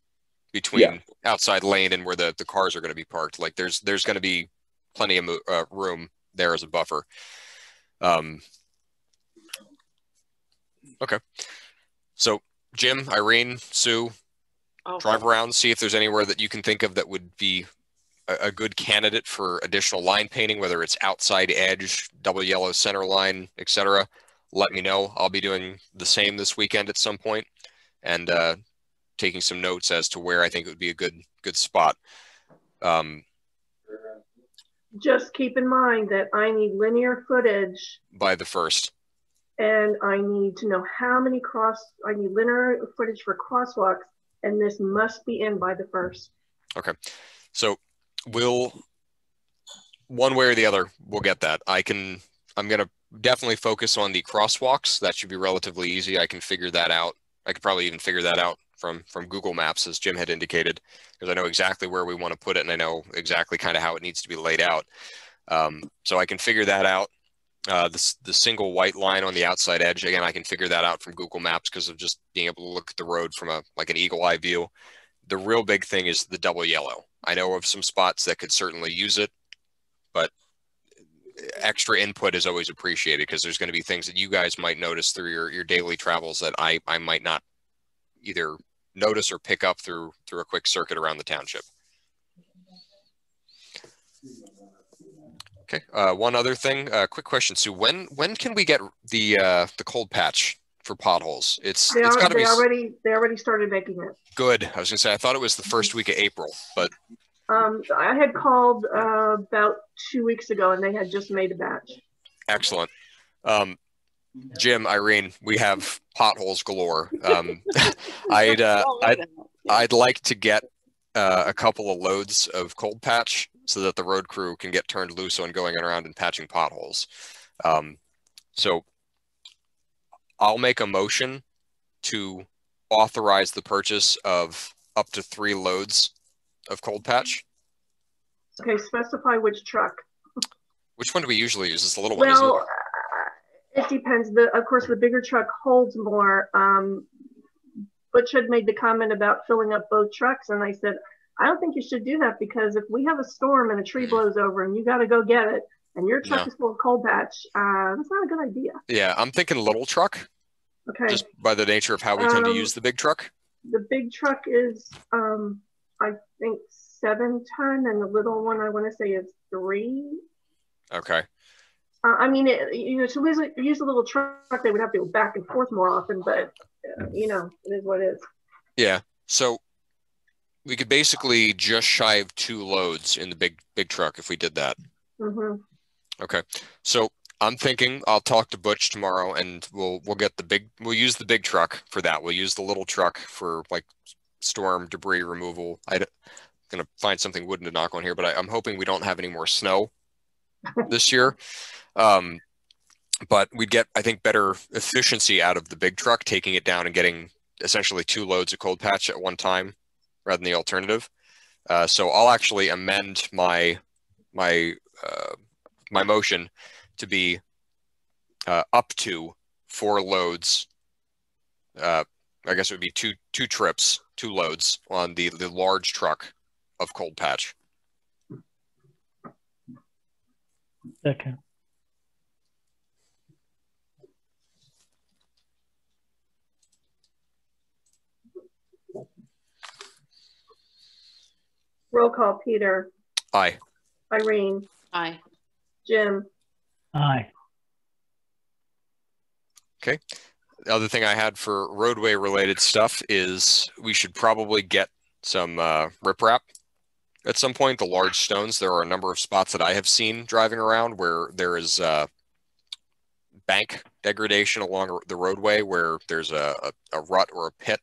between Yeah. outside lane and where the, the cars are going to be parked. Like there's there's going to be plenty of mo- uh, room there as a buffer. Um, okay, so Jim, Irene, Sue, Oh, drive around, see if there's anywhere that you can think of that would be a, a good candidate for additional line painting, whether it's outside edge, double yellow center line, etc. Let me know. I'll be doing the same this weekend at some point, and uh, taking some notes as to where I think it would be a good good spot. Um, Just keep in mind that I need linear footage by the first. and I need to know how many cross, I need linear footage for crosswalks and this must be in by the first. Okay, So we'll one way or the other, we'll get that. I can I'm gonna definitely focus on the crosswalks. That should be relatively easy. I can figure that out. I could probably even figure that out from from Google Maps, as Jim had indicated, because I know exactly where we want to put it and I know exactly kind of how it needs to be laid out. Um, so I can figure that out. Uh, the, the single white line on the outside edge, again, I can figure that out from Google Maps because of just being able to look at the road from a like an eagle eye view. The real big thing is the double yellow. I know of some spots that could certainly use it, but extra input is always appreciated because there's going to be things that you guys might notice through your, your daily travels that I, I might not either notice or pick up through through a quick circuit around the township. Okay. Uh, one other thing, uh, quick question, Sue. When when can we get the uh, the cold patch for potholes? It's They, it's are, they be already they already started making it. good. I was gonna say I thought it was the first week of April, but Um, I had called uh, about two weeks ago and they had just made a batch. Excellent. Um, Jim, Irene, we have potholes galore. Um, I'd, uh, I'd, I'd like to get uh, a couple of loads of cold patch so that the road crew can get turned loose on going around and patching potholes. Um, so I'll make a motion to authorize the purchase of up to three loads of cold patch. Okay, specify which truck. Which one do we usually use? It's the little one, Well, it? uh, It depends. The of course the bigger truck holds more. Um, Butch had made the comment about filling up both trucks, and I said, I don't think you should do that because if we have a storm and a tree blows over and you got to go get it, and your truck is full of cold patch, uh, that's not a good idea. Yeah, I'm thinking little truck. Okay. Just by the nature of how we tend to Um, use the big truck. The big truck is, um, I think, seven ton, and the little one I want to say is three. Okay. Uh, I mean, it, you know, to use, a- use a little truck, they would have to go back and forth more often, but uh, you know, it is what it is. Yeah. So we could basically just shy of two loads in the big big truck if we did that. hmm Okay. So I'm thinking I'll talk to Butch tomorrow and we'll we'll get the big we'll use the big truck for that. We'll use the little truck for like storm debris removal. I'm gonna find something wooden to knock on here, but I, I'm hoping we don't have any more snow this year. Um, but we'd get I think better efficiency out of the big truck, taking it down and getting essentially two loads of cold patch at one time rather than the alternative. Uh, so I'll actually amend my my uh, my motion to be uh, up to four loads. Uh, I guess it would be two two trips, two loads on the the large truck of cold patch. Okay. Roll call, Peter, Aye. Irene, Aye. Jim, Aye. The other thing I had for roadway related stuff is we should probably get some uh, riprap at some point. The large stones. There are a number of spots that I have seen driving around where there is uh, bank degradation along the roadway where there's a, a, a rut or a pit.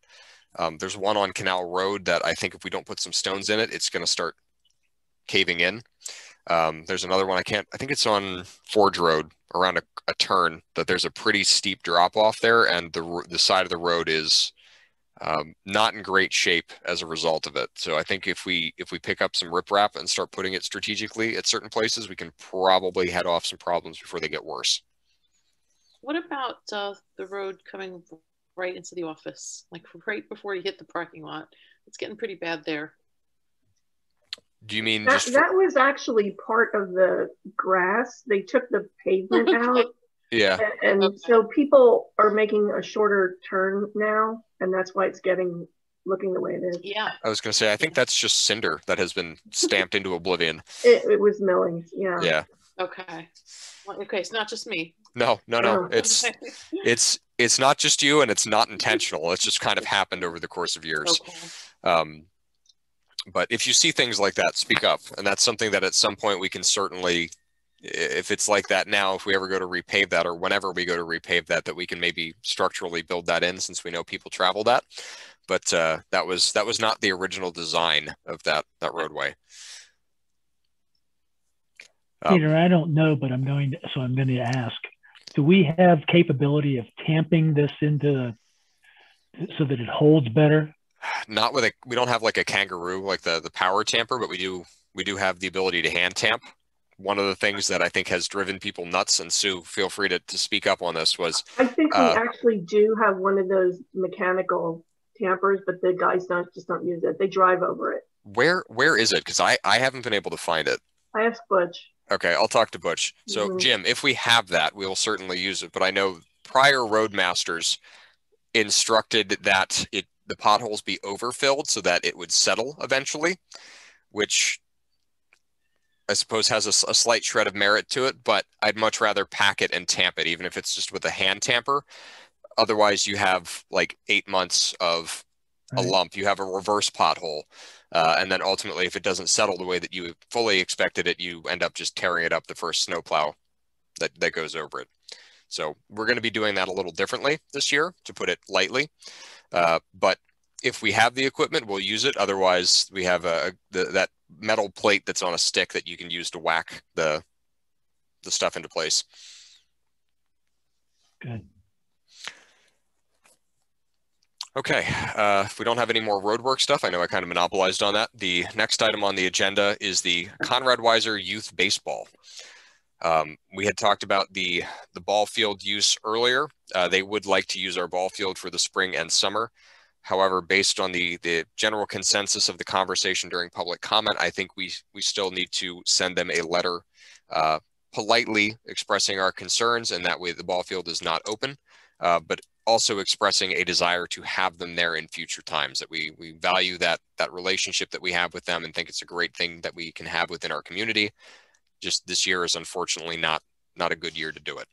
Um, there's one on Canal Road that I think if we don't put some stones in it, it's going to start caving in. Um, there's another one I can't. I think it's on Forge Road around a, a turn that there's a pretty steep drop off there, and the the side of the road is um, not in great shape as a result of it. So I think if we if we pick up some riprap and start putting it strategically at certain places, we can probably head off some problems before they get worse. What about uh, the road coming right into the office, like right before you hit the parking lot? It's getting pretty bad there. Do you mean that, just for, that was actually part of the grass. They took the pavement out. yeah? And, and so people are making a shorter turn now, and that's why it's getting looking the way it is. Yeah. I was going to say I think that's just cinder that has been stamped into oblivion. It, it was milling, yeah. Yeah. Okay. Well, okay, it's not just me. No, no, no. Oh. It's it's it's not just you, and it's not intentional. It's just kind of happened over the course of years. okay. Um, but if you see things like that, speak up, and that's something that at some point we can certainly, if it's like that now, if we ever go to repave that, or whenever we go to repave that, that we can maybe structurally build that in, since we know people travel that. But uh, that was that was not the original design of that that roadway. Um, Peter, I don't know, but I'm going to, so I'm going to ask, do we have capability of tamping this into, so that it holds better? Not with a we don't have like a kangaroo like the the power tamper but we do we do have the ability to hand tamp one of the things that i think has driven people nuts and sue feel free to, to speak up on this was I think we Uh, actually do have one of those mechanical tampers, but the guys don't just don't use it. They drive over it. where where is it because i i haven't been able to find it I asked Butch. okay i'll talk to butch so Mhm. jim if we have that we'll certainly use it but i know prior roadmasters instructed that it the potholes be overfilled so that it would settle eventually which I suppose has a slight shred of merit to it, but I'd much rather pack it and tamp it, even if it's just with a hand tamper. Otherwise, you have like eight months of a Right. lump. You have a reverse pothole, uh, and then ultimately, if it doesn't settle the way that you fully expected it, you end up just tearing it up the first snowplow that that goes over it. So we're going to be doing that a little differently this year, to put it lightly. Uh, but if we have the equipment, we'll use it. Otherwise, we have a, the, that metal plate that's on a stick that you can use to whack the the stuff into place. Good. Okay, uh, if we don't have any more roadwork stuff, I know I kind of monopolized on that. The next item on the agenda is the Conrad Weiser Youth Baseball. Um, we had talked about the the ball field use earlier. Uh, they would like to use our ball field for the spring and summer. However, based on the the general consensus of the conversation during public comment, I think we we still need to send them a letter uh, politely expressing our concerns, and that way the ball field is not open, uh, but also expressing a desire to have them there in future times. That we we value that that relationship that we have with them, and think it's a great thing that we can have within our community just this year is unfortunately not not a good year to do it.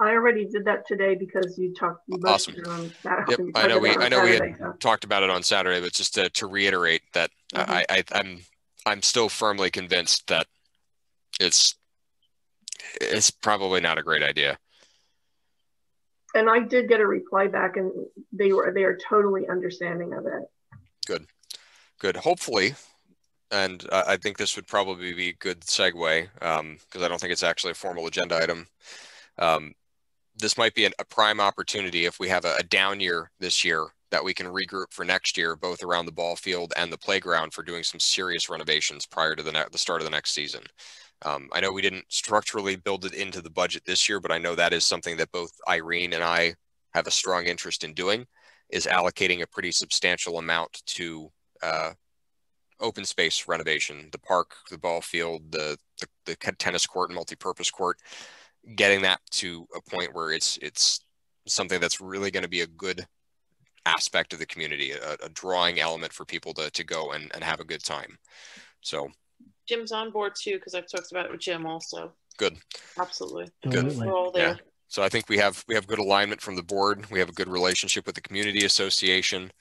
I already did that today because you talked. You awesome. Yep, I know we I know Saturday, we had so. talked about it on Saturday, but just to, to reiterate that mm-hmm. I, I I'm I'm still firmly convinced that it's it's probably not a great idea. And I did get a reply back, and they were they are totally understanding of it. Good, good. Hopefully, and I think this would probably be a good segue because um, I don't think it's actually a formal agenda item. Um, this might be an, a prime opportunity if we have a, a, down year this year that we can regroup for next year, both around the ball field and the playground for doing some serious renovations prior to the, the start of the next season. Um, I know we didn't structurally build it into the budget this year, but I know that is something that both Irene and I have a strong interest in doing is allocating a pretty substantial amount to uh, open space renovation, the park, the ball field, the, the, the tennis court and multi-purpose court, getting that to a point where it's, it's something that's really going to be a good aspect of the community, a, a, drawing element for people to, to go and, and have a good time. So Jim's on board too, because I've talked about it with Jim also. Good. Absolutely. Good. We're all there. Yeah. So I think we have we have good alignment from the board. We have a good relationship with the community association.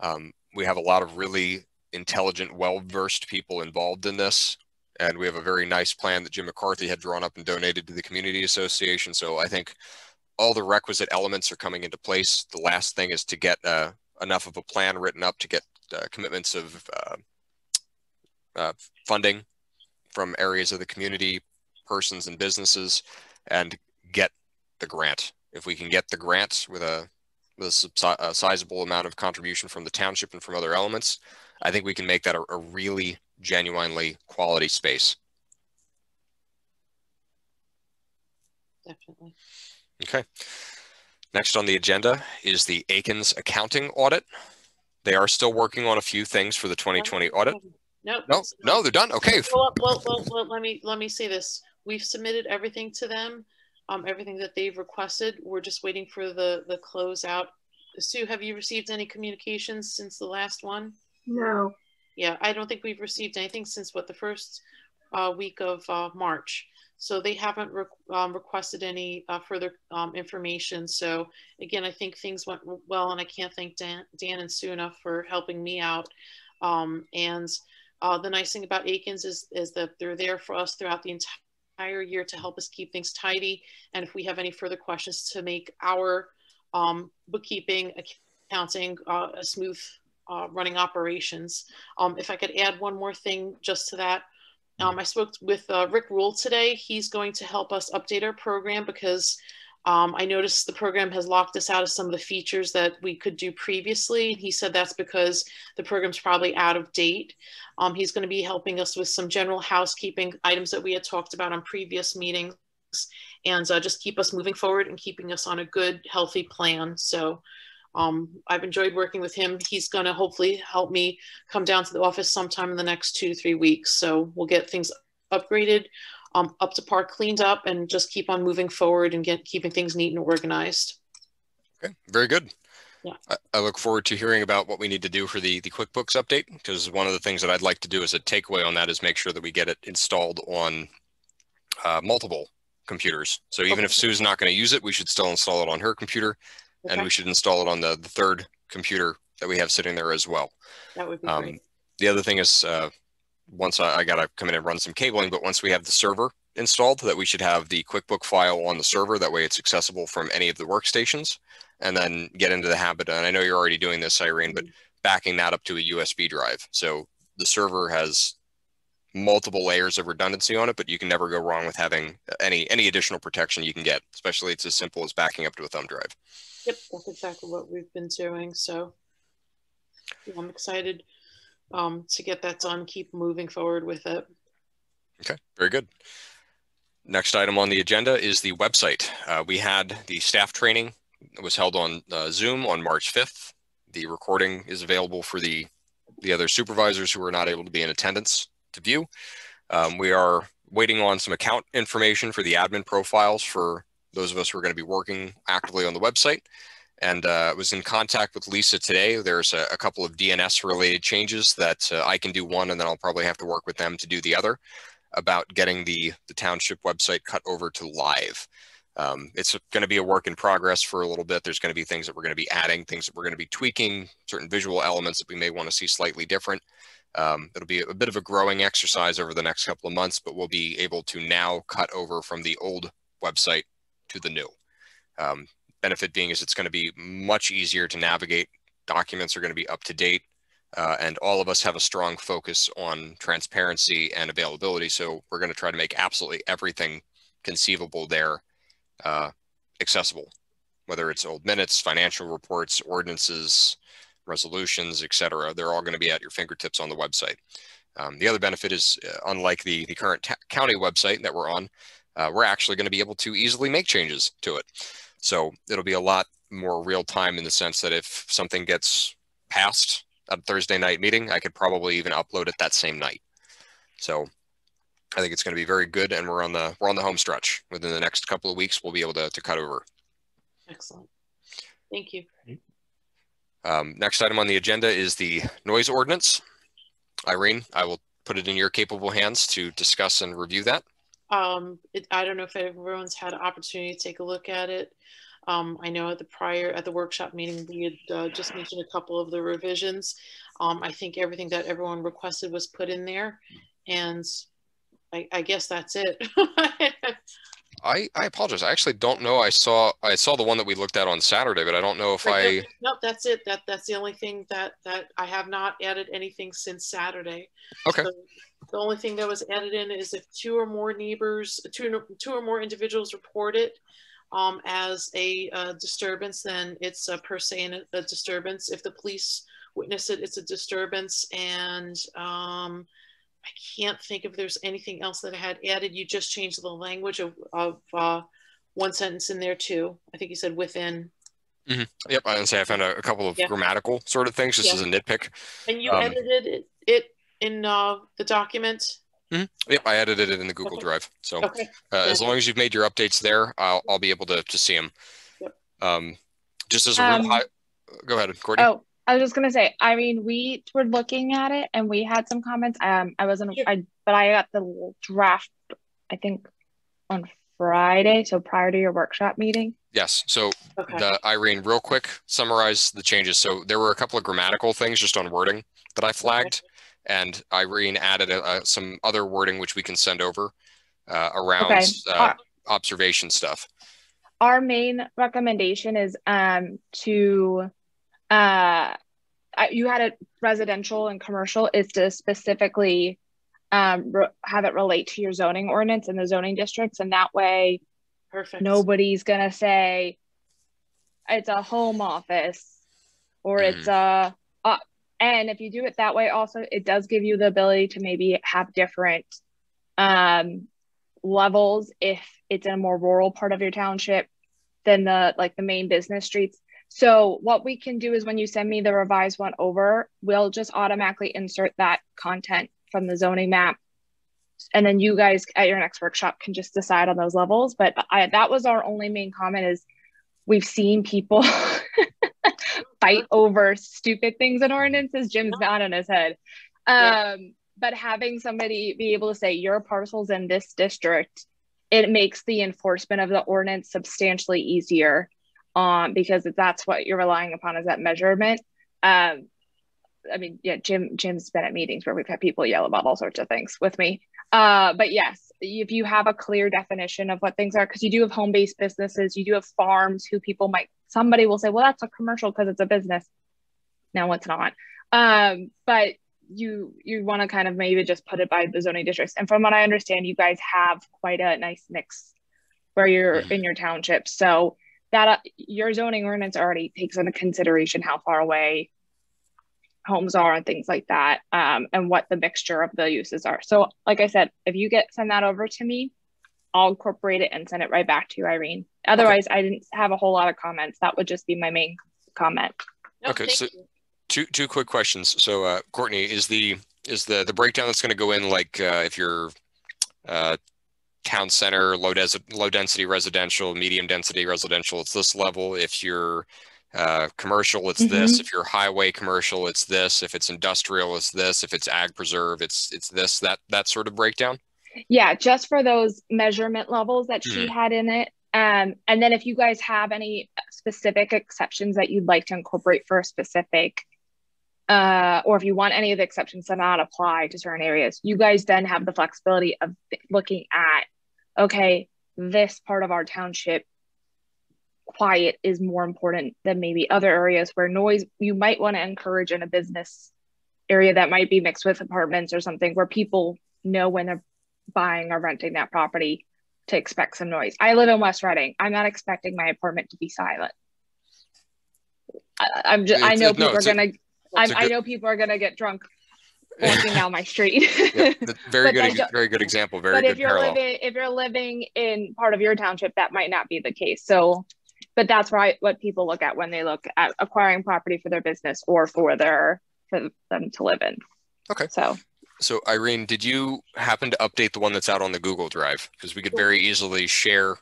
Um, we have a lot of really intelligent, well-versed people involved in this. And we have a very nice plan that Jim McCarthy had drawn up and donated to the community association. So I think all the requisite elements are coming into place. The last thing is to get uh, enough of a plan written up to get uh, commitments of uh, uh funding from areas of the community, persons and businesses, and get the grant. If we can get the grant with a with a, a sizable amount of contribution from the township and from other elements, I think we can make that a, a really genuinely quality space. Definitely. Okay. Next on the agenda is the Aikens accounting audit. They are still working on a few things for the 2020 audit. Nope. No, no, they're done. Okay. Well, well, well, well, let me let me say this. We've submitted everything to them, um, everything that they've requested. We're just waiting for the the closeout. Sue, have you received any communications since the last one? No. Yeah, I don't think we've received anything since what the first uh, week of uh, March. So they haven't re um, requested any uh, further um, information. So again, I think things went well, and I can't thank Dan, Dan and Sue enough for helping me out. Um, and uh, the nice thing about Aikens is, is that they're there for us throughout the entire year to help us keep things tidy. And if we have any further questions to make our um, bookkeeping, accounting, uh, a smooth uh, running operations. Um, if I could add one more thing just to that, um, I spoke with uh, Rick Rule today. He's going to help us update our program because um, I noticed the program has locked us out of some of the features that we could do previously. He said that's because the program's probably out of date. Um, he's going to be helping us with some general housekeeping items that we had talked about on previous meetings and uh, just keep us moving forward and keeping us on a good, healthy plan. So um, I've enjoyed working with him. He's going to hopefully help me come down to the office sometime in the next two three weeks. So we'll get things upgraded, um, up to par, cleaned up, and just keep on moving forward and get keeping things neat and organized. Okay, very good. Yeah. I, I look forward to hearing about what we need to do for the, the QuickBooks update because one of the things that I'd like to do as a takeaway on that is make sure that we get it installed on uh, multiple computers. So even okay. if Sue's not going to use it, we should still install it on her computer okay. and we should install it on the, the third computer that we have sitting there as well. That would be um, great. The other thing is uh, once I, I got to come in and run some cabling, but once we have the server installed, that we should have the QuickBook file on the server. That way it's accessible from any of the workstations and then get into the habit. And I know you're already doing this, Irene, but mm-hmm. backing that up to a USB drive. So the server has multiple layers of redundancy on it, but you can never go wrong with having any any additional protection you can get, especially it's as simple as backing up to a thumb drive. Yep, that's exactly what we've been doing. So I'm excited um, to get that done, keep moving forward with it. Okay, very good. Next item on the agenda is the website. Uh, we had the staff training. It was held on uh, Zoom on March 5th. The recording is available for the, the other supervisors who are not able to be in attendance to view. Um, we are waiting on some account information for the admin profiles for those of us who are going to be working actively on the website. And uh, was in contact with Lisa today. There's a, a couple of DNS related changes that uh, I can do one, and then I'll probably have to work with them to do the other about getting the, the township website cut over to live. Um, it's going to be a work in progress for a little bit. There's going to be things that we're going to be adding, things that we're going to be tweaking, certain visual elements that we may want to see slightly different. Um, it'll be a bit of a growing exercise over the next couple of months, but we'll be able to now cut over from the old website to the new. Um, benefit being is it's going to be much easier to navigate. Documents are going to be up to date. Uh, and all of us have a strong focus on transparency and availability. So we're going to try to make absolutely everything conceivable there uh, accessible, whether it's old minutes, financial reports, ordinances, resolutions, etc. They're all going to be at your fingertips on the website. Um, the other benefit is, uh, unlike the, the current county website that we're on, uh, we're actually going to be able to easily make changes to it. So it'll be a lot more real time in the sense that if something gets passed a Thursday night meeting, I could probably even upload it that same night. So I think it's going to be very good, and we're on the we're on the home stretch. Within the next couple of weeks, we'll be able to to cut over. Excellent. Thank you. Um, next item on the agenda is the noise ordinance. Irene, I will put it in your capable hands to discuss and review that. Um, it, I don't know if everyone's had an opportunity to take a look at it. Um, I know at the prior, at the workshop meeting, we had uh, just mentioned a couple of the revisions. Um, I think everything that everyone requested was put in there and I, I guess that's it. I, I apologize. I actually don't know. I saw I saw the one that we looked at on Saturday, but I don't know if I. No, that's it. That that's the only thing that that I have not added anything since Saturday. Okay. So the only thing that was added in is if two or more neighbors, two two or more individuals report it um, as a uh, disturbance, then it's a per se a, a disturbance. If the police witness it, it's a disturbance, and um, I can't think if there's anything else that I had added. You just changed the language of, of uh, one sentence in there too. I think you said within. Mm-hmm. Yep, I didn't say I found a, a couple of yeah. grammatical sort of things just yeah. as a nitpick. And you um, edited it, it in uh, the document. Mm-hmm. Yep, I edited it in the Google okay. Drive. So okay. uh, as long as you've made your updates there, I'll, I'll be able to, to see them. Yep. Um, just as a um, high, go ahead, Courtney. Oh, I was just gonna say, I mean, we were looking at it and we had some comments. Um, I wasn't, I, but I got the draft, I think, on Friday, so prior to your workshop meeting. Yes. So, okay. the Irene, real quick, summarize the changes. So there were a couple of grammatical things just on wording that I flagged, okay. and Irene added a, a, some other wording which we can send over uh, around okay. uh, observation stuff. Our main recommendation is um, to uh, you had it residential and commercial is to specifically um, re- have it relate to your zoning ordinance and the zoning districts, and that way, perfect. Nobody's gonna say it's a home office or mm. it's a. Uh, and if you do it that way, also it does give you the ability to maybe have different um, levels if it's in a more rural part of your township than the like the main business streets so what we can do is when you send me the revised one over, we'll just automatically insert that content from the zoning map. And then you guys at your next workshop can just decide on those levels. But I, that was our only main comment is we've seen people fight over stupid things in ordinances. Jim's nodding his head. Um, yeah. But having somebody be able to say your parcel's in this district, it makes the enforcement of the ordinance substantially easier um, because that's what you're relying upon is that measurement. Um, I mean, yeah, Jim Jim's been at meetings where we've had people yell about all sorts of things with me. Uh, but yes, if you have a clear definition of what things are, because you do have home-based businesses, you do have farms who people might somebody will say, well, that's a commercial because it's a business. No, it's not. Um, but you you want to kind of maybe just put it by the zoning districts. And from what I understand, you guys have quite a nice mix where you're in your township. So that uh, your zoning ordinance already takes into consideration how far away homes are and things like that um, and what the mixture of the uses are so like i said if you get send that over to me I'll incorporate it and send it right back to you, Irene. Otherwise, okay. I didn't have a whole lot of comments. That would just be my main comment. No, okay, so you. two two quick questions. So, uh, Courtney, is the is the the breakdown that's going to go in like uh, if you're uh, town center, low, des- low density residential, medium density residential, it's this level. If you're uh, commercial, it's mm-hmm. this. If you're highway commercial, it's this. If it's industrial, it's this. If it's ag preserve, it's it's this. That that sort of breakdown. Yeah, just for those measurement levels that mm-hmm. she had in it. Um, and then if you guys have any specific exceptions that you'd like to incorporate for a specific, uh, or if you want any of the exceptions to not apply to certain areas, you guys then have the flexibility of looking at, okay, this part of our township quiet is more important than maybe other areas where noise you might want to encourage in a business area that might be mixed with apartments or something where people know when they're buying or renting that property to expect some noise. I live in West Reading. I'm not expecting my apartment to be silent. I, am just, I know people no, are gonna. I know people are gonna get drunk walking down my street. yeah, very good, very good example. Very but good if you're parallel. living, if you're living in part of your township, that might not be the case. So but that's right what people look at when they look at acquiring property for their business or for their for them to live in okay so so irene did you happen to update the one that's out on the google drive because we could very easily share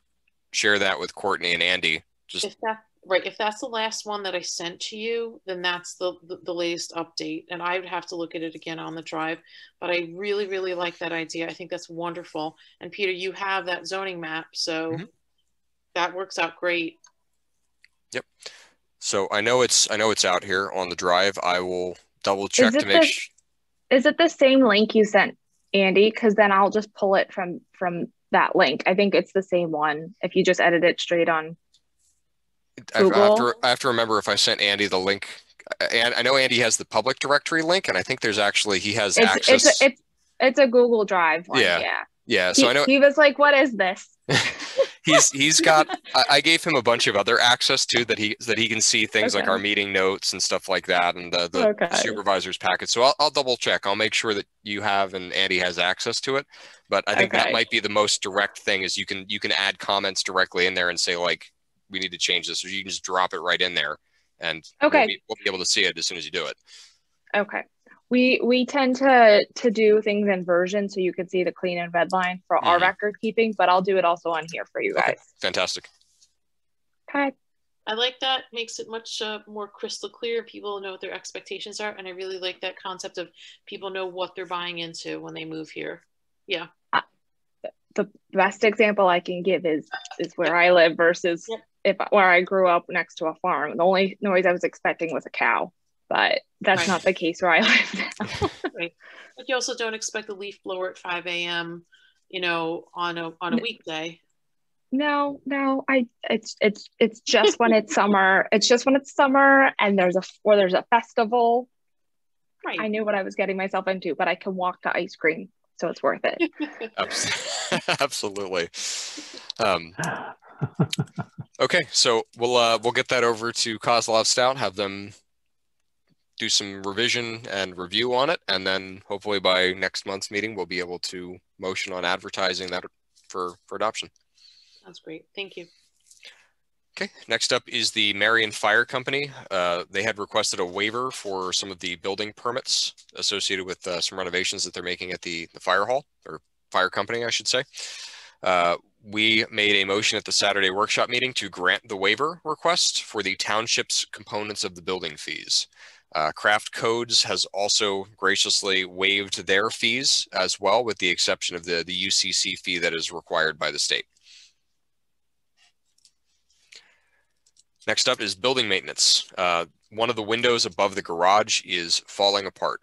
share that with courtney and andy just if that right if that's the last one that i sent to you then that's the, the, the latest update and i would have to look at it again on the drive but i really really like that idea i think that's wonderful and peter you have that zoning map so mm-hmm. that works out great Yep. So I know it's I know it's out here on the drive. I will double check to make sure. Is it the same link you sent Andy? Because then I'll just pull it from from that link. I think it's the same one. If you just edit it straight on Google. I have, to, I have to remember if I sent Andy the link. And I know Andy has the public directory link, and I think there's actually he has it's, access. It's a, it's, it's a Google Drive one. Yeah. Yeah. Yeah. So he, I know he was like, "What is this?" he's he's got I, I, gave him a bunch of other access too that he that he can see things okay. like our meeting notes and stuff like that and the, the okay. supervisor's packet so I'll, I'll, double check i'll make sure that you have and andy has access to it but i think okay. that might be the most direct thing is you can you can add comments directly in there and say like we need to change this or you can just drop it right in there and okay we'll be, we'll be able to see it as soon as you do it okay we we tend to to do things in version so you can see the clean and red line for mm-hmm. our record keeping, but I'll do it also on here for you guys. Okay. Fantastic. Okay. I like that. Makes it much uh, more crystal clear. People know what their expectations are, and I really like that concept of people know what they're buying into when they move here. Yeah. Uh, the best example I can give is is where I live versus yep. If where I grew up next to a farm. The only noise I was expecting was a cow but that's right. not the case where I live now. right. But you also don't expect a leaf blower at 5 a.m., you know, on a on a weekday. No, no, I it's it's it's just when it's summer. It's just when it's summer and there's a or there's a festival. Right. I knew what I was getting myself into, but I can walk to ice cream, so it's worth it. Absolutely. Um, okay, so we'll uh, we'll get that over to Kozloff Stoudt, have them do some revision and review on it. And then hopefully by next month's meeting, we'll be able to motion on advertising that for, for adoption. That's great. Thank you. Okay, next up is the Marion Fire Company. Uh, they had requested a waiver for some of the building permits associated with uh, some renovations that they're making at the, the fire hall, or fire company, I should say. Uh, we made a motion at the Saturday workshop meeting to grant the waiver request for the township's components of the building fees. Uh, Craft Codes has also graciously waived their fees as well, with the exception of the, the UCC fee that is required by the state. Next up is building maintenance. Uh, one of the windows above the garage is falling apart.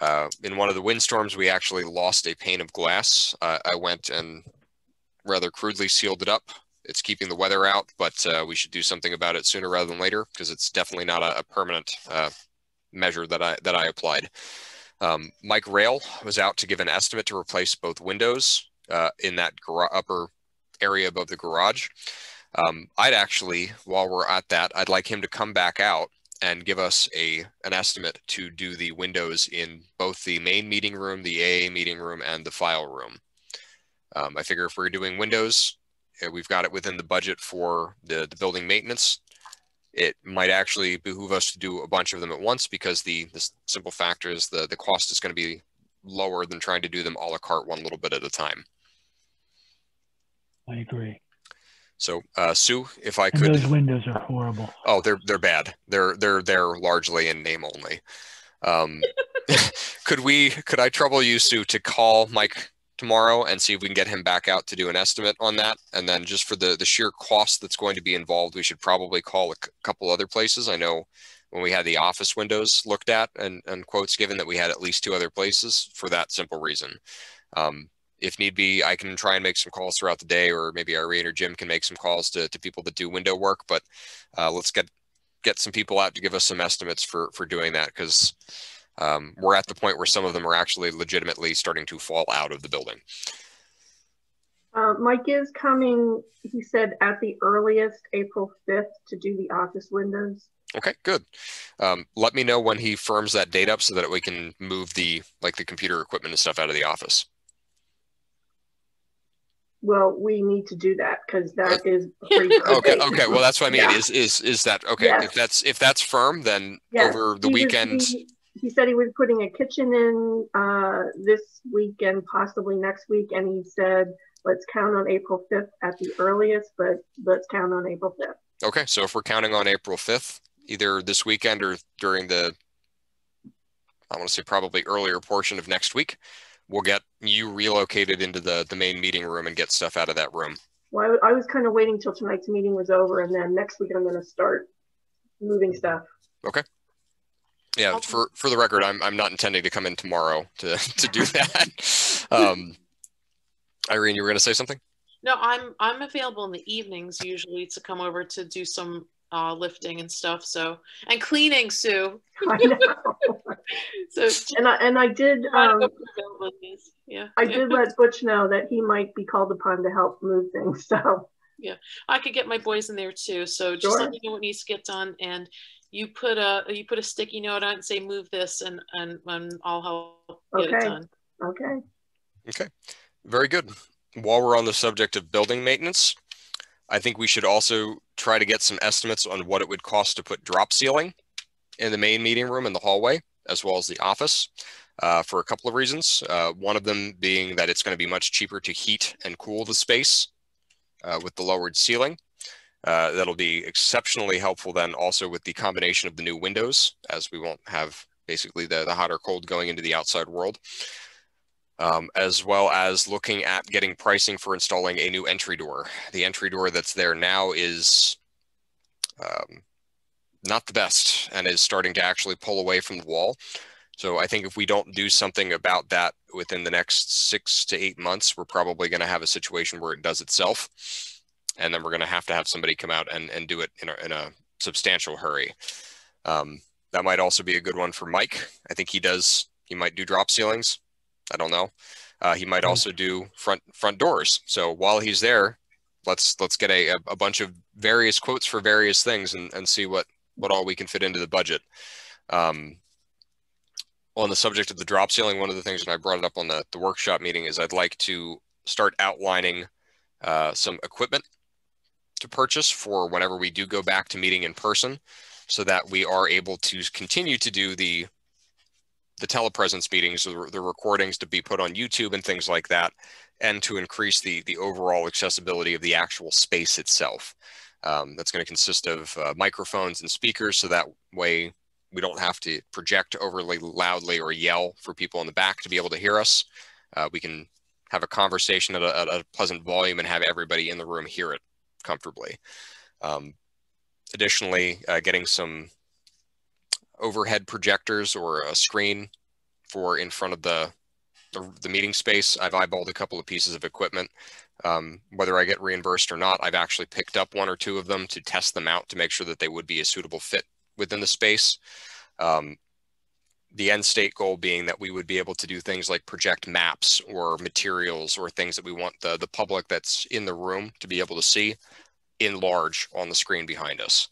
Uh, in one of the windstorms, we actually lost a pane of glass. Uh, I went and rather crudely sealed it up. It's keeping the weather out, but uh, we should do something about it sooner rather than later because it's definitely not a, a permanent uh, measure that I that I applied. Um, Mike Rail was out to give an estimate to replace both windows uh, in that upper area above the garage. Um, I'd actually, while we're at that, I'd like him to come back out and give us a an estimate to do the windows in both the main meeting room, the AA meeting room, and the file room. Um, I figure if we're doing windows, uh, we've got it within the budget for the, the building maintenance. It might actually behoove us to do a bunch of them at once because the, the simple factor is the, the cost is going to be lower than trying to do them a la carte one little bit at a time. I agree. So, uh, Sue, if I And could, those windows are horrible. oh, they're they're bad. They're they're they're largely in name only. Um, could we? Could I trouble you, Sue, to call Mike tomorrow and see if we can get him back out to do an estimate on that? And then just for the the sheer cost that's going to be involved, we should probably call a couple other places. I know when we had the office windows looked at and, and quotes given that we had at least two other places for that simple reason. Um, if need be, I can try and make some calls throughout the day, or maybe Irene or Jim can make some calls to, to people that do window work. But uh, let's get get some people out to give us some estimates for for doing that because um, we're at the point where some of them are actually legitimately starting to fall out of the building. Uh, Mike is coming, he said at the earliest, April 5th to do the office windows. Okay, good. Um, let me know when he firms that date up so that we can move the like the computer equipment and stuff out of the office. Well, we need to do that because that is. Okay, okay. Well, that's what I mean. Yeah. Is is is that okay? Yes. If that's if that's firm, then Yes, over the he was- weekend. he- He said he was putting a kitchen in uh, this weekend, possibly next week, and he said, let's count on April 5th at the earliest, but let's count on April 5th. Okay, so if we're counting on April 5th, either this weekend or during the, I want to say probably earlier portion of next week, we'll get you relocated into the, the main meeting room and get stuff out of that room. Well, I, I was kind of waiting till tonight's meeting was over, and then next week I'm going to start moving stuff. Okay. Yeah, for, for the record, I'm, I'm not intending to come in tomorrow to, to do that. Um, Irene, you were going to say something? No, I'm I'm available in the evenings usually to come over to do some uh, lifting and stuff. So and cleaning, Sue. I know. So and I and I did um, go for availabilities. Yeah, I yeah. did let Butch know that he might be called upon to help move things. So yeah, I could get my boys in there too. So just Sure. let me know what needs to get done, and you put a you put a sticky note on it and say move this, and and, and I'll help get it Okay. done. okay, Okay, very good. While we're on the subject of building maintenance, I think we should also try to get some estimates on what it would cost to put drop ceiling in the main meeting room in the hallway, as well as the office, uh, for a couple of reasons. Uh, one of them being that it's going to be much cheaper to heat and cool the space uh, with the lowered ceiling. Uh, that'll be exceptionally helpful then also with the combination of the new windows, as we won't have basically the, the hot or cold going into the outside world um, as well as looking at getting pricing for installing a new entry door. The entry door that's there now is um, not the best and is starting to actually pull away from the wall. So I think if we don't do something about that within the next six to eight months, we're probably going to have a situation where it does itself. And then we're going to have to have somebody come out and, and do it in a, in a substantial hurry. Um, that might also be a good one for Mike. I think he does, he might do drop ceilings. I don't know. Uh, he might also do front front doors. So while he's there, let's let's get a, a bunch of various quotes for various things and, and see what what all we can fit into the budget. Um, on the subject of the drop ceiling, one of the things, and I brought it up on the, the workshop meeting, is I'd like to start outlining uh, some equipment to purchase for whenever we do go back to meeting in person, so that we are able to continue to do the the telepresence meetings, the, recordings to be put on YouTube and things like that, and to increase the the overall accessibility of the actual space itself. Um, that's going to consist of uh, microphones and speakers, so that way we don't have to project overly loudly or yell for people in the back to be able to hear us. Uh, we can have a conversation at a, at a pleasant volume and have everybody in the room hear it comfortably. Um, additionally, uh, getting some overhead projectors or a screen for in front of the, the, the meeting space. I've eyeballed a couple of pieces of equipment. Um, whether I get reimbursed or not, I've actually picked up one or two of them to test them out to make sure that they would be a suitable fit within the space. Um, the end state goal being that we would be able to do things like project maps or materials or things that we want the, the public that's in the room to be able to see in large on the screen behind us.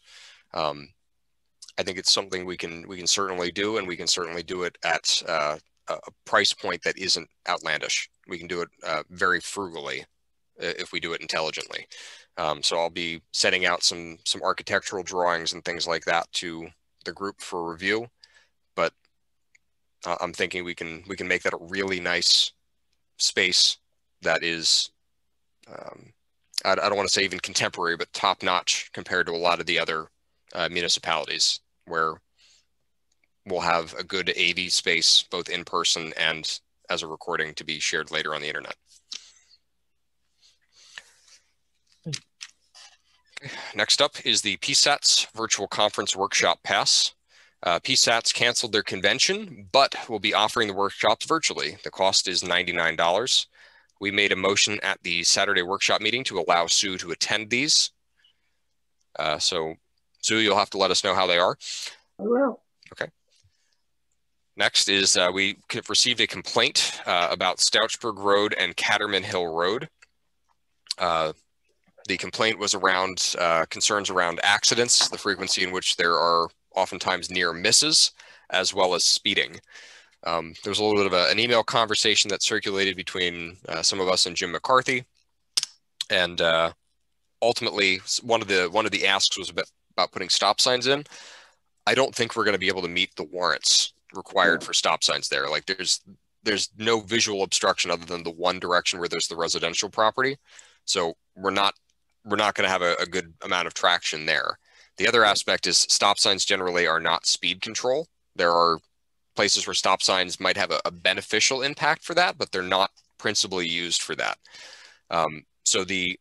Um, I think it's something we can we can certainly do, and we can certainly do it at uh, a, price point that isn't outlandish. We can do it uh, very frugally if we do it intelligently. Um, so I'll be setting out some some architectural drawings and things like that to the group for review. But uh, I'm thinking we can we can make that a really nice space that is um, I, I, don't want to say even contemporary, but top notch compared to a lot of the other uh, municipalities where we'll have a good AV space both in person and as a recording to be shared later on the internet. Next up is the PSATS Virtual Conference Workshop Pass. Uh, PSATS canceled their convention, but will be offering the workshops virtually. The cost is $99. We made a motion at the Saturday workshop meeting to allow Sue to attend these. Uh, so, Sue, you'll have to let us know how they are. I will. Okay. Next is uh, we received a complaint uh, about Stouchsburg Road and Catterman Hill Road. Uh, the complaint was around uh, concerns around accidents, the frequency in which there are oftentimes near misses, as well as speeding. Um, there was a little bit of a, an email conversation that circulated between uh, some of us and Jim McCarthy, and uh, ultimately one of the one of the asks was about, about putting stop signs in. I don't think we're going to be able to meet the warrants required for stop signs there. Like there's there's no visual obstruction other than the one direction where there's the residential property. So we're not we're not going to have a, a good amount of traction there. The other aspect is stop signs generally are not speed control. There are places where stop signs might have a, a beneficial impact for that, but they're not principally used for that. Um, so the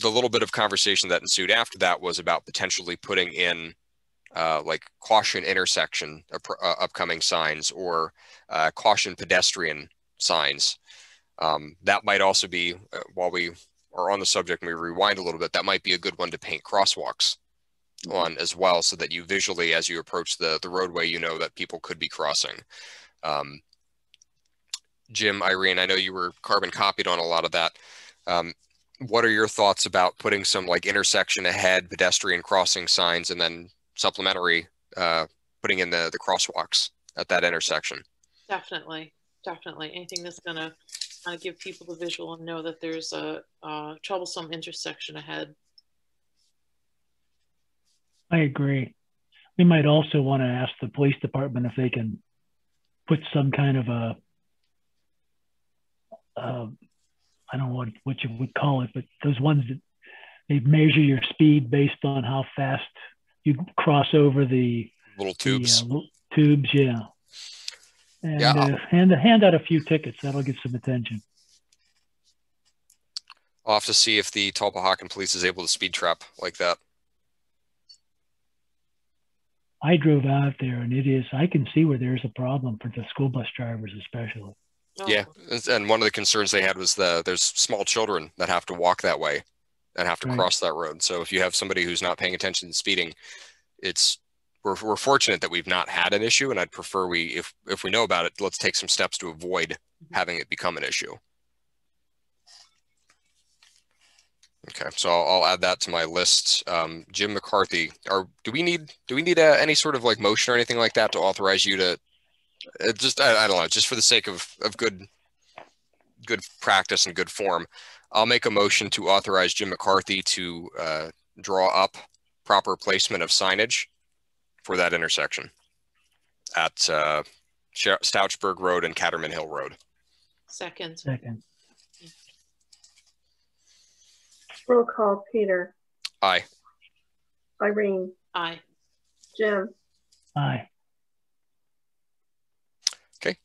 the little bit of conversation that ensued after that was about potentially putting in uh, like caution intersection uh, upcoming signs or uh, caution pedestrian signs. Um, that might also be uh, while we are on the subject and we rewind a little bit, that might be a good one to paint crosswalks on as well so that you visually as you approach the the roadway you know that people could be crossing. Um, jim irene i know you were carbon copied on a lot of that. Um, what are your thoughts about putting some like intersection ahead pedestrian crossing signs and then supplementary uh, putting in the the crosswalks at that intersection? Definitely. Definitely. Anything that's going to of give people the visual and know that there's a, a troublesome intersection ahead I agree. We might also want to ask the police department if they can put some kind of a, uh, don't know what, what you would call it, but those ones that they measure your speed based on how fast you cross over the little tubes. The, uh, tubes, yeah. And yeah. Uh, hand, hand out a few tickets. That'll get some attention. I'll have to see if the Tulpehocken police is able to speed trap like that. I drove out there and it is, I can see where there's a problem for the school bus drivers, especially. Oh. Yeah. And one of the concerns they had was the there's small children that have to walk that way and have to right. cross that road. So if you have somebody who's not paying attention to speeding, it's we're, we're fortunate that we've not had an issue and I'd prefer we if if we know about it, let's take some steps to avoid mm-hmm. having it become an issue. Okay, so I'll, I'll, add that to my list. Um, Jim McCarthy, or do we need do we need a, uh, any sort of like motion or anything like that to authorize you to uh, just I, I, don't know, just for the sake of of good good practice and good form, I'll make a motion to authorize Jim McCarthy to uh, draw up proper placement of signage for that intersection at uh, Stouchsburg Road and Catterman Hill Road. Second. Second. Roll call, Peter. Aye. Irene. Aye. Jim. Aye. Okay.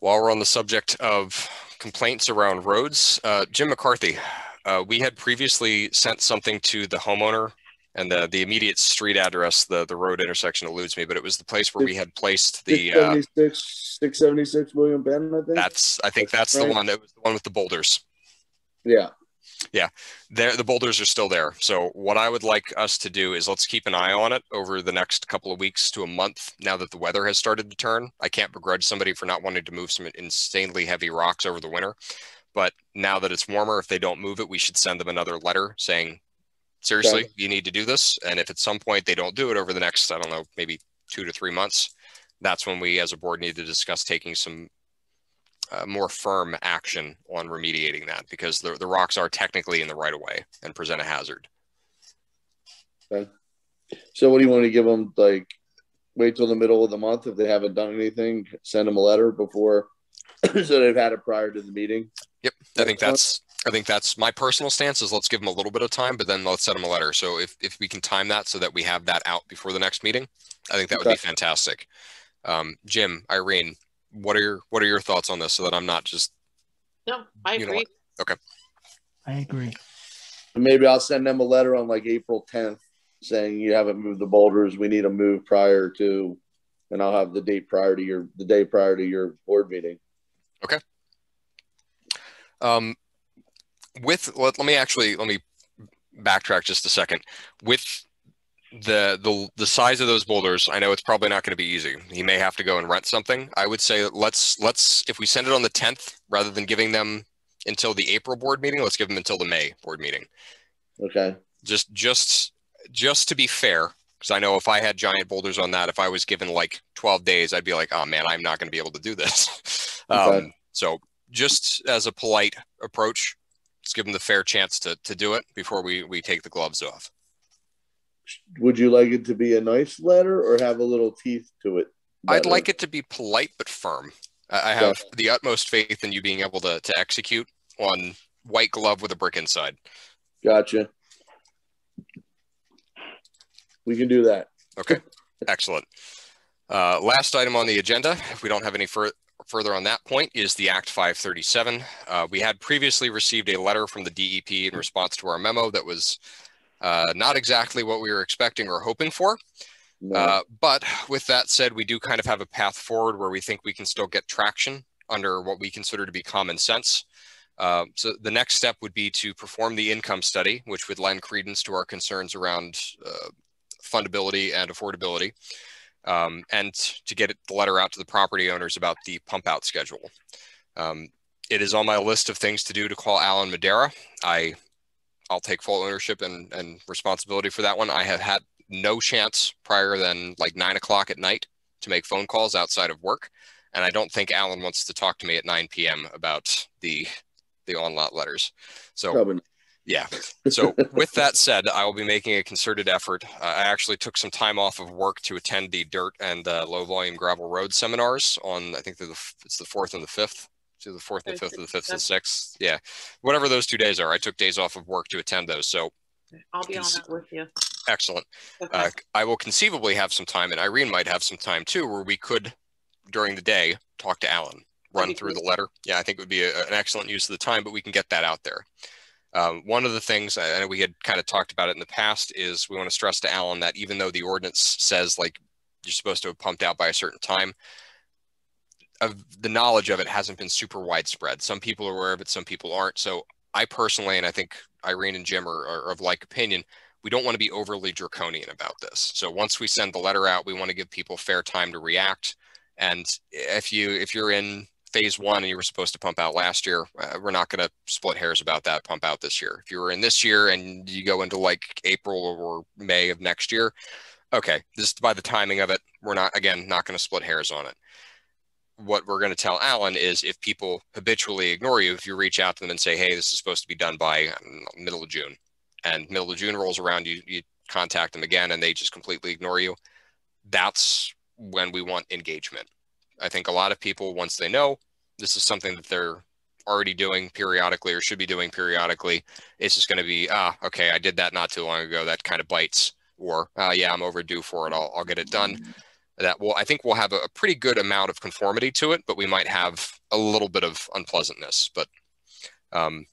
While we're on the subject of complaints around roads, uh, Jim McCarthy, uh, we had previously sent something to the homeowner and the, the immediate street address, the, the road intersection eludes me, but it was the place where we had placed the 676, uh, 676 William Penn, I think. That's I think that's, that's right. the one. That was the one with the boulders. Yeah yeah there the boulders are still there. So what i would like us to do is let's keep an eye on it over the next couple of weeks to a month now that the weather has started to turn. I can't begrudge somebody for not wanting to move some insanely heavy rocks over the winter but now that it's warmer if they don't move it we should send them another letter saying seriously you need to do this? And if at some point they don't do it over the next i don't know maybe two to three months that's when we as a board need to discuss taking some uh, more firm action on remediating that because the, the rocks are technically in the right of way and present a hazard. Okay. So what do you want to give them? Like, wait till the middle of the month if they haven't done anything. Send them a letter before, so they've had it prior to the meeting. Yep, I think that's I think that's my personal stance. Is let's give them a little bit of time, but then let's send them a letter. So if if we can time that so that we have that out before the next meeting, I think that would be fantastic. Um, Jim, Irene, what are your what are your thoughts on this so that I'm not just No, I You know agree. okay. I agree. Maybe I'll send them a letter on like April 10th saying you haven't moved the boulders. We need a move prior to, and I'll have the date prior to your the day prior to your board meeting. Okay. Um, with let, let me actually let me backtrack just a second. With the the the size of those boulders, I know it's probably not going to be easy. He may have to go and rent something. I would say let's let's if we send it on the 10th rather than giving them until the April board meeting, let's give them until the May board meeting. Okay. Just just just to be fair, because I know if I had giant boulders on that, if I was given like 12 days, I'd be like, oh man, I'm not going to be able to do this. Okay. um, so just as a polite approach, let's give them the fair chance to to do it before we we take the gloves off. Would you like it to be a nice letter or have a little teeth to it? I'd like it to be polite but firm. I have the utmost faith in you being able to to execute on white glove with a brick inside. Gotcha. We can do that. Okay, excellent. Uh, last item on the agenda, if we don't have any fur- further on that point, is the Act 537. Uh, we had previously received a letter from the DEP in response to our memo that was uh, not exactly what we were expecting or hoping for. No. Uh, but with that said, we do kind of have a path forward where we think we can still get traction under what we consider to be common sense. Uh, so the next step would be to perform the income study, which would lend credence to our concerns around uh, fundability and affordability, um, and to get the letter out to the property owners about the pump out schedule. Um, it is on my list of things to do to call Alan Madera. I, I'll take full ownership and, and responsibility for that one. I have had no chance prior than like nine o'clock at night to make phone calls outside of work. And I don't think Alan wants to talk to me at 9 p.m. about the the on lot letters. So Probably yeah. So with that said, I will be making a concerted effort. Uh, I actually took some time off of work to attend the dirt and uh, low volume gravel road seminars on I think the it's the fourth and the fifth. To the fourth and the fifth, or the fifth and the sixth. Yeah, whatever those two days are. I took days off of work to attend those. So I'll be on that with you. excellent. Okay. Uh, I will conceivably have some time, and Irene might have some time too, where we could, during the day, talk to Alan, run through the letter. Yeah, I think it would be a, an excellent use of the time, but we can get that out there. Um, one of the things, I know we had kind of talked about it in the past, is we want to stress to Alan that even though the ordinance says like you're supposed to have pumped out by a certain time, of the knowledge of it hasn't been super widespread. Some people are aware of it, some people aren't. So I personally, and I think Irene and Jim are, are of like opinion, we don't want to be overly draconian about this. So once we send the letter out, we want to give people fair time to react. And if you if you're in phase one and you were supposed to pump out last year, uh, we're not going to split hairs about that pump out this year. If you were in this year and you go into like April or May of next year, okay, this by the timing of it, we're not again not going to split hairs on it. What we're going to tell Alan is if people habitually ignore you, if you reach out to them and say, "Hey, this is supposed to be done by know, middle of June," and middle of June rolls around, you you contact them again and they just completely ignore you. That's when we want engagement. I think a lot of people, once they know this is something that they're already doing periodically or should be doing periodically, it's just going to be, ah, okay, I did that not too long ago. That kind of bites. Or, uh, yeah, I'm overdue for it. I'll, I'll get it done. That will, I think we'll have a, a pretty good amount of conformity to it, but we might have a little bit of unpleasantness. But, um,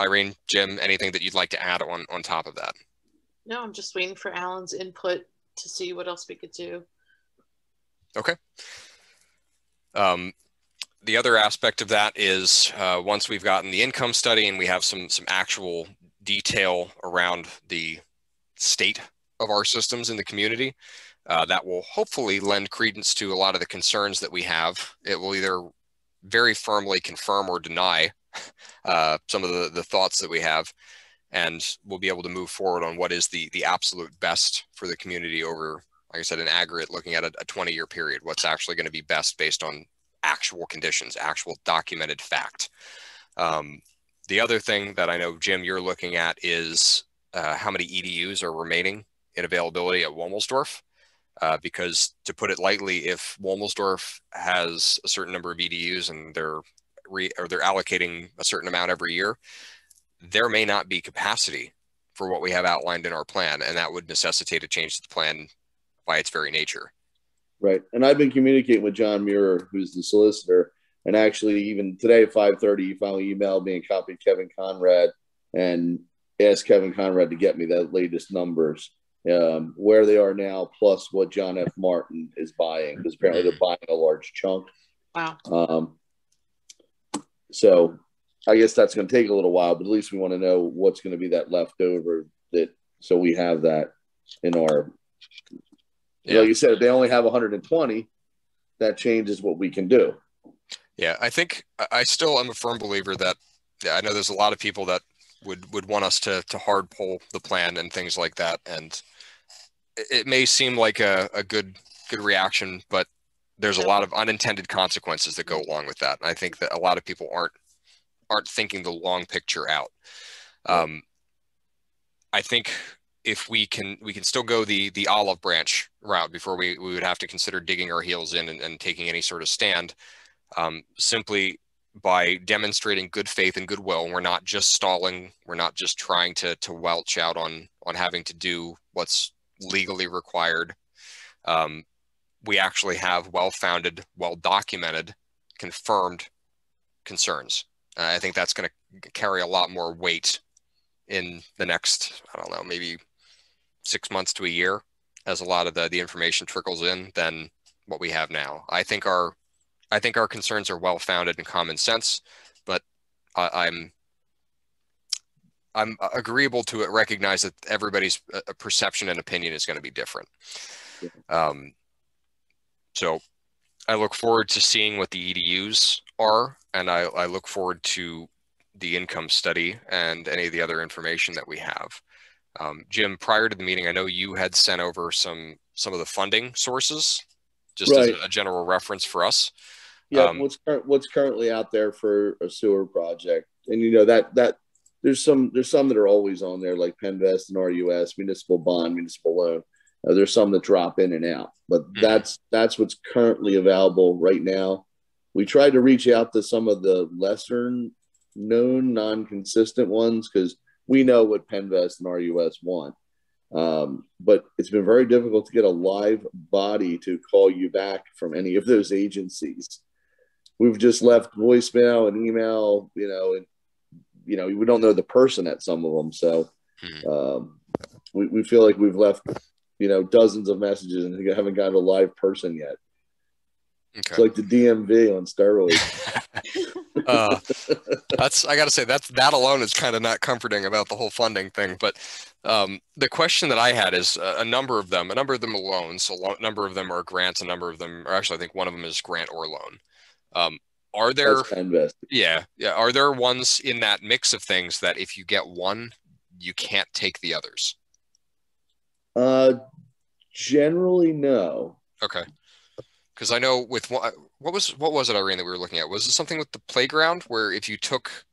Irene, Jim, anything that you'd like to add on on top of that? No, I'm just waiting for Alan's input to see what else we could do. Okay. Um, the other aspect of that is uh, once we've gotten the income study and we have some some actual detail around the state of our systems in the community, uh, that will hopefully lend credence to a lot of the concerns that we have. It will either very firmly confirm or deny uh, some of the, the thoughts that we have, and we'll be able to move forward on what is the the absolute best for the community over like I said, an aggregate, looking at a, a 20 year period, what's actually going to be best based on actual conditions, actual documented fact. Um, the other thing that I know, Jim, you're looking at is uh, how many EDUs are remaining in availability at Womelsdorf. Uh, because to put it lightly, if Womelsdorf has a certain number of EDUs and they're re, or they're allocating a certain amount every year, there may not be capacity for what we have outlined in our plan, and that would necessitate a change to the plan by its very nature. Right, and I've been communicating with John Muir, who's the solicitor, and actually even today at five thirty, he finally emailed me and copied Kevin Conrad and asked Kevin Conrad to get me that latest numbers um, where they are now, plus what John F. Martin is buying, because apparently they're buying a large chunk. Wow. Um, so I guess that's going to take a little while, but at least we want to know what's going to be that leftover that so we have that in our. Yeah. Like you said, if they only have 120, that changes what we can do. Yeah, I think I still am a firm believer that yeah, I know there's a lot of people that would would want us to to hard pull the plan and things like that, and it may seem like a, a good good reaction, but there's a lot of unintended consequences that go along with that. And I think that a lot of people aren't aren't thinking the long picture out. Um, I think if we can we can still go the the olive branch route before we, we would have to consider digging our heels in and, and taking any sort of stand um, simply by demonstrating good faith and goodwill. We're not just stalling we're not just trying to to welch out on on having to do what's legally required. Um, we actually have well-founded well documented confirmed concerns. Uh, i think that's going to carry a lot more weight in the next i don't know maybe six months to a year as a lot of the, the information trickles in than what we have now. I think our I think our concerns are well founded and common sense, but I, am I'm, I'm agreeable to it. Recognize that everybody's uh, perception and opinion is going to be different. Um, so I look forward to seeing what the EDUs are, and I, I look forward to the income study and any of the other information that we have. Um, Jim, prior to the meeting, I know you had sent over some some of the funding sources, just right. as a, a general reference for us. Yeah, um, what's what's currently out there for a sewer project, and you know that that there's some there's some that are always on there like PENNVEST and RUS, municipal bond, municipal loan. Uh, there's some that drop in and out, but mm-hmm. that's that's what's currently available right now. We tried to reach out to some of the lesser known, non-consistent ones because we know what PENNVEST and RUS want. Um, but it's been very difficult to get a live body to call you back from any of those agencies we've just left voicemail and email, you know, and you know, we don't know the person at some of them. So hmm. um, we, we feel like we've left, you know, dozens of messages and haven't gotten a live person yet. Okay. It's like the DMV on steroids. uh, that's I got to say that's that alone is kind of not comforting about the whole funding thing. But um, the question that I had is uh, a number of them, a number of them are loans, a lo- number of them are grants, a number of them, or actually I think one of them is grant or loan. Um, are there yeah yeah. Are there ones in that mix of things that if you get one you can't take the others? Uh generally no. Okay. Because i know with what what was what was it irene that we were looking at? Was it something with the playground where if you took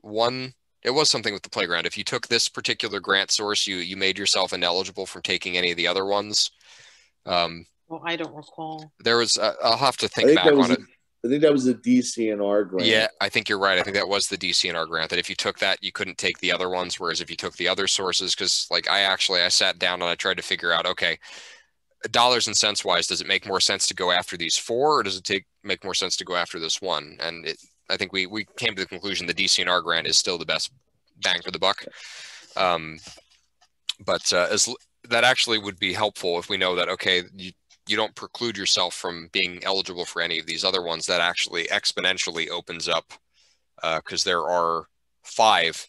one it was something with the playground. If you took this particular grant source you you made yourself ineligible from taking any of the other ones. Um well i don't recall. there was uh, i'll have to think, think back on it I think that was the DCNR grant. Yeah, I think you're right. I think that was the DCNR grant. That if you took that, you couldn't take the other ones. Whereas if you took the other sources, because like I actually I sat down and I tried to figure out, okay, dollars and cents wise, does it make more sense to go after these four, or does it take make more sense to go after this one? And it, I think we we came to the conclusion the DCNR grant is still the best bang for the buck. Um, but uh, as that actually would be helpful if we know that okay, you you don't preclude yourself from being eligible for any of these other ones that actually exponentially opens up because uh, there are five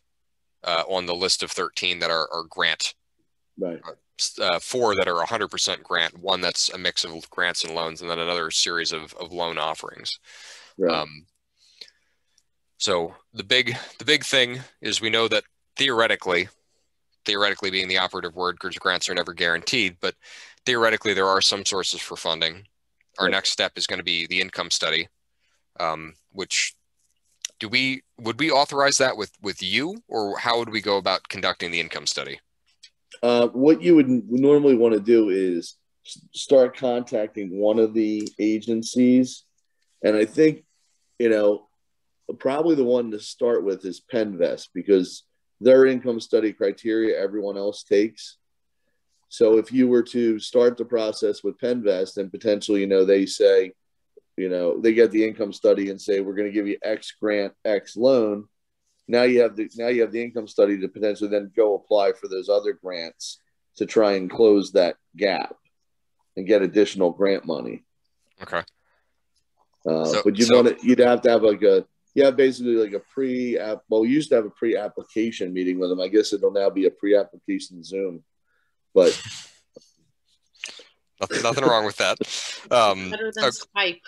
uh, on the list of 13 that are, are grant right uh, four that are 100% grant one that's a mix of grants and loans and then another series of, of loan offerings right. um, so the big the big thing is we know that theoretically theoretically being the operative word because grants are never guaranteed but theoretically there are some sources for funding. Our next step is going to be the income study, um, which do we would we authorize that with with you or how would we go about conducting the income study? Uh, what you would normally want to do is start contacting one of the agencies, and I think you know probably the one to start with is PENNVEST because their income study criteria everyone else takes. So if you were to start the process with PENNVEST and potentially, you know, they say, you know, they get the income study and say we're going to give you X grant, X loan. Now you have the now you have the income study to potentially then go apply for those other grants to try and close that gap and get additional grant money. Okay. Uh, so, but you so, want to, you'd have to have like a yeah, basically like a pre app. Well, we used to have a pre application meeting with them. I guess it'll now be a pre application Zoom, but nothing, nothing wrong with that. Um, better than okay. Skype.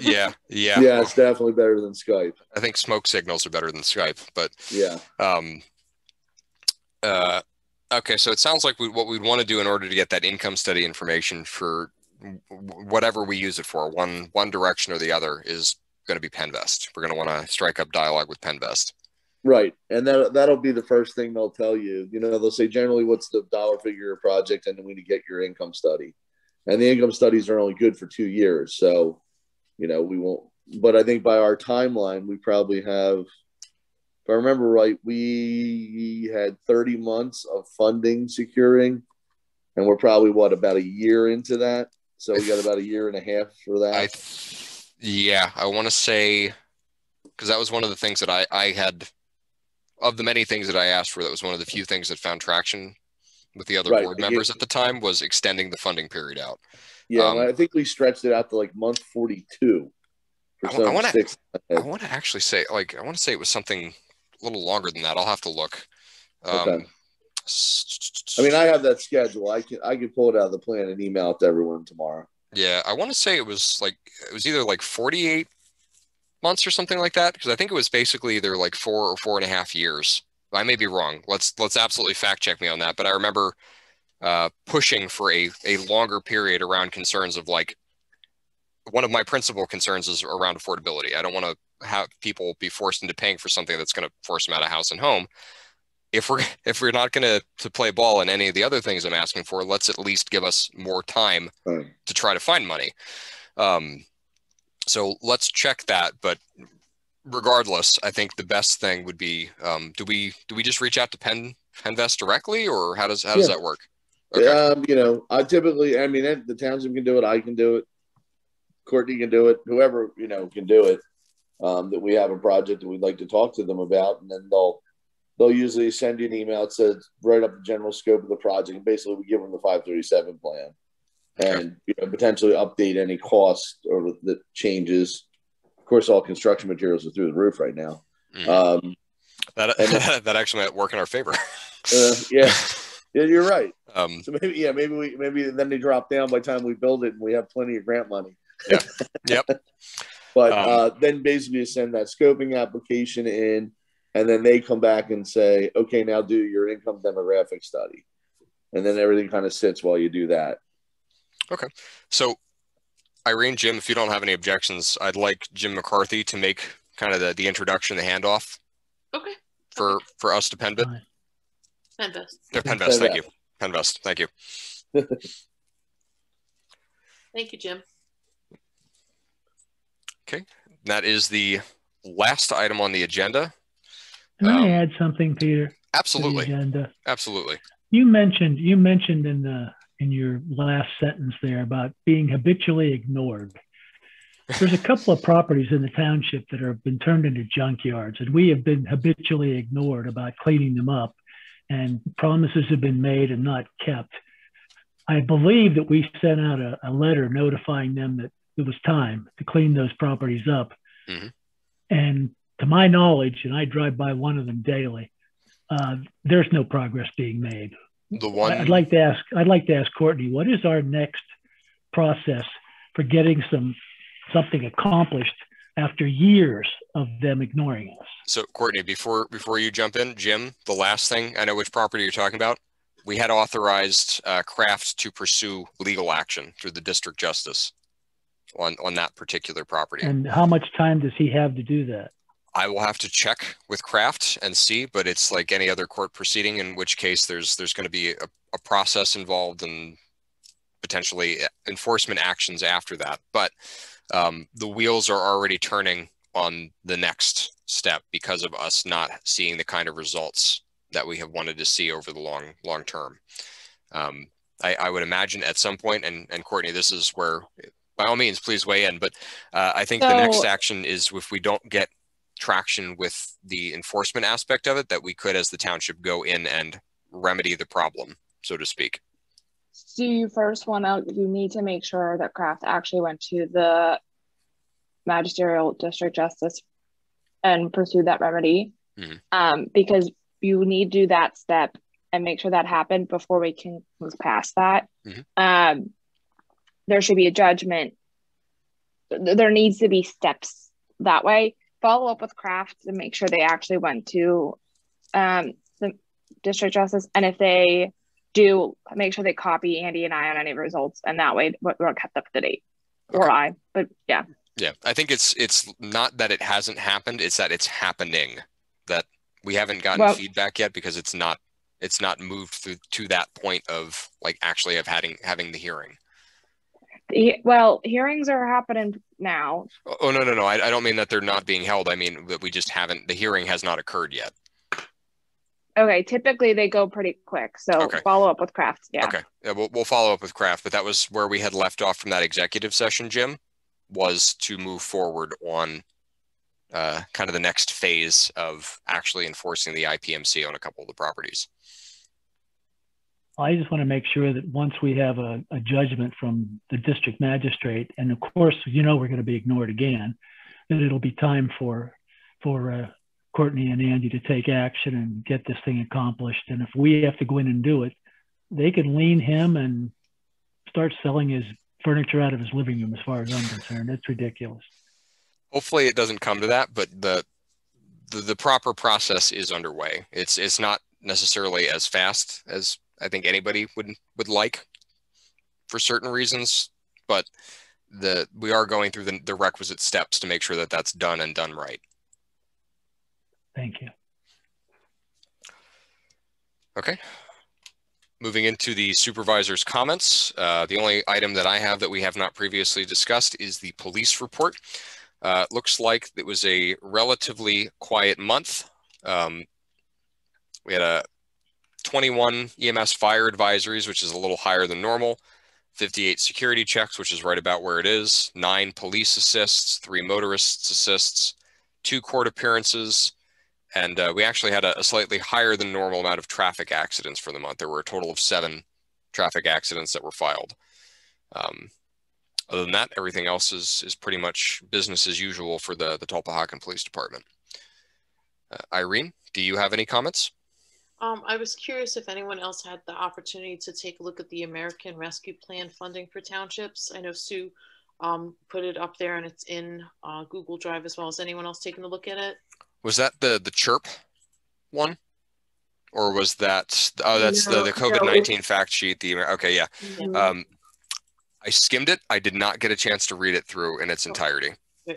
yeah, yeah, yeah. It's definitely better than Skype. I think smoke signals are better than Skype, but yeah. Um. Uh. Okay, so it sounds like we, what we'd want to do in order to get that income study information for whatever we use it for, one one direction or the other, is going to be PENNVEST. We're going to want to strike up dialogue with PENNVEST. Right, and that that'll be the first thing they'll tell you. You know, they'll say generally, "What's the dollar figure project?" and then we need to get your income study. And the income studies are only good for two years, so you know we won't. But I think by our timeline, we probably have. If I remember right, we had 30 months of funding securing, and we're probably what about a year into that. So we got about a year and a half for that. I yeah, I want to say because that was one of the things that I I had of the many things that I asked for. That was one of the few things that found traction with the other right. board members at the time was extending the funding period out. Yeah, um, I think we stretched it out to like month forty-two. I want to. I want to actually say like I want to say it was something a little longer than that. I'll have to look. Um, okay. I mean, I have that schedule. I can I can pull it out of the plan and email it to everyone tomorrow. Yeah, I want to say it was like it was either like 48 months or something like that because I think it was basically either like four or four and a half years. I may be wrong. Let's let's absolutely fact check me on that. But I remember uh, pushing for a a longer period around concerns of like one of my principal concerns is around affordability. I don't want to have people be forced into paying for something that's going to force them out of house and home if we're if we're not going to to play ball in any of the other things I'm asking for, let's at least give us more time to try to find money. Um, so let's check that. But regardless, I think the best thing would be um, do we do we just reach out to Penn PENNVEST directly, or how does how does yeah. that work? Okay. Um, you know, I typically, I mean, the township can do it. I can do it. Courtney can do it. Whoever you know can do it. Um, that we have a project that we'd like to talk to them about, and then they'll they'll usually send you an email that says write up the general scope of the project. And basically, we give them the 537 plan and you know, potentially update any cost or the changes. Of course, all construction materials are through the roof right now. Mm. Um, that then, that actually might work in our favor. uh, yeah. Yeah, you're right. Um, so maybe, yeah, maybe we maybe then they drop down by the time we build it and we have plenty of grant money. Yeah. Yep. but um, uh, then basically send that scoping application in and then they come back and say, okay, now do your income demographic study, and then everything kind of sits while you do that. Okay, so Irene, Jim, if you don't have any objections, I'd like Jim McCarthy to make kind of the, the introduction, the handoff. Okay. For okay. for us to Penbit. PENNVEST. Yeah, PENNVEST. Thank you. PENNVEST. Thank you. thank you, Jim. Okay, that is the last item on the agenda. Can um, I add something, Peter? Absolutely. agenda? Absolutely. You mentioned you mentioned in the in your last sentence there about being habitually ignored. There's a couple of properties in the township that have been turned into junkyards, and we have been habitually ignored about cleaning them up, and promises have been made and not kept. I believe that we sent out a, a letter notifying them that it was time to clean those properties up. Mm-hmm. And to my knowledge, and I drive by one of them daily, uh, there's no progress being made. The one I'd like to ask, I'd like to ask Courtney, what is our next process for getting some something accomplished after years of them ignoring us? So, Courtney, before before you jump in, Jim, the last thing I know which property you're talking about. we had authorized uh, Kraft to pursue legal action through the district justice on, on that particular property. And how much time does he have to do that? I will have to check with Kraft and see, but it's like any other court proceeding, in which case there's there's going to be a, a process involved and potentially enforcement actions after that. But um, the wheels are already turning on the next step because of us not seeing the kind of results that we have wanted to see over the long long term. Um, I, I, would imagine at some point, and and Courtney, this is where by all means please weigh in. But uh, I think so, the next action is if we don't get traction with the enforcement aspect of it that we could as the township go in and remedy the problem so to speak. So you first want to you need to make sure that Kraft actually went to the magisterial district justice and pursued that remedy. Mm-hmm. um, because you need to do that step and make sure that happened before we can move past that. Mm-hmm. um, there should be a judgment. There needs to be steps that way follow up with Kraft and make sure they actually went to um, the district justice. And if they do, make sure they copy Andy and I on any results, and that way we're kept up to date. Okay. Or I, but yeah. Yeah, I think it's it's not that it hasn't happened; it's that it's happening. That we haven't gotten well, feedback yet because it's not it's not moved through to that point of like actually of having having the hearing well, hearings are happening now. Oh no, no, no! I, I don't mean that they're not being held. I mean that we just haven't. The hearing has not occurred yet. Okay, typically they go pretty quick. So okay. follow up with Kraft. Yeah. Okay, yeah, we'll, we'll follow up with Kraft, but that was where we had left off from that executive session, Jim, was to move forward on uh, kind of the next phase of actually enforcing the IPMC on a couple of the properties. I just want to make sure that once we have a, a judgment from the district magistrate, and of course, you know, we're going to be ignored again, that it'll be time for for uh, Courtney and Andy to take action and get this thing accomplished. And if we have to go in and do it, they can lien him and start selling his furniture out of his living room. As far as I'm concerned, it's ridiculous. Hopefully, it doesn't come to that, but the the, the proper process is underway. It's it's not necessarily as fast as I think anybody would would like for certain reasons, but the we are going through the, the requisite steps to make sure that that's done and done right. Thank you. Okay. Moving into the supervisor's comments, uh, the only item that I have that we have not previously discussed is the police report. Uh, looks like it was a relatively quiet month. Um, we had a 21 EMS fire advisories, which is a little higher than normal, 58 security checks, which is right about where it is, nine police assists, three motorists assists, two court appearances, and uh, we actually had a, a, slightly higher than normal amount of traffic accidents for the month. There were a total of seven traffic accidents that were filed. Um, other than that, everything else is is pretty much business as usual for the the Tulpehocken Police Department. Uh, Irene, do you have any comments? Um, I was curious if anyone else had the opportunity to take a look at the American Rescue Plan funding for townships. I know Sue um, put it up there and it's in uh, Google Drive as well. Is anyone else taking a look at it? Was that the the chirp one, or was that oh that's no, the the COVID nineteen no. fact sheet? The okay yeah. Mm-hmm. Um, I skimmed it. I did not get a chance to read it through in its entirety.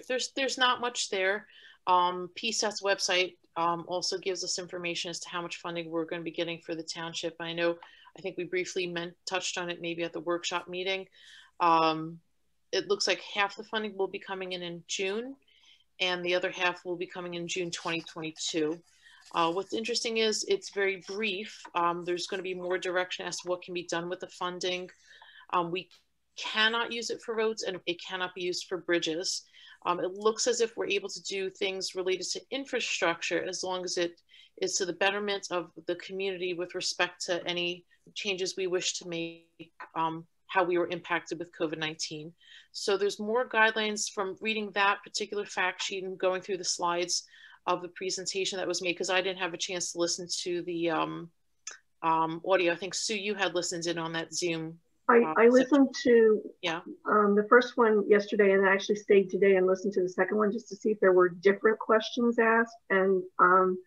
There's there's not much there. Um, PSATS website um, also gives us information as to how much funding we're going to be getting for the township. I know, I think we briefly meant, touched on it maybe at the workshop meeting. Um, it looks like half the funding will be coming in in June and the other half will be coming in June 2022. Uh, what's interesting is it's very brief. Um, there's going to be more direction as to what can be done with the funding. Um, we cannot use it for roads and it cannot be used for bridges. Um, it looks as if we're able to do things related to infrastructure as long as it is to the betterment of the community with respect to any changes we wish to make, um, how we were impacted with COVID-19. So there's more guidelines from reading that particular fact sheet and going through the slides of the presentation that was made because I didn't have a chance to listen to the um, um, audio. I think Sue, you had listened in on that Zoom I, I listened to yeah um, the first one yesterday and I actually stayed today and listened to the second one just to see if there were different questions asked. And um,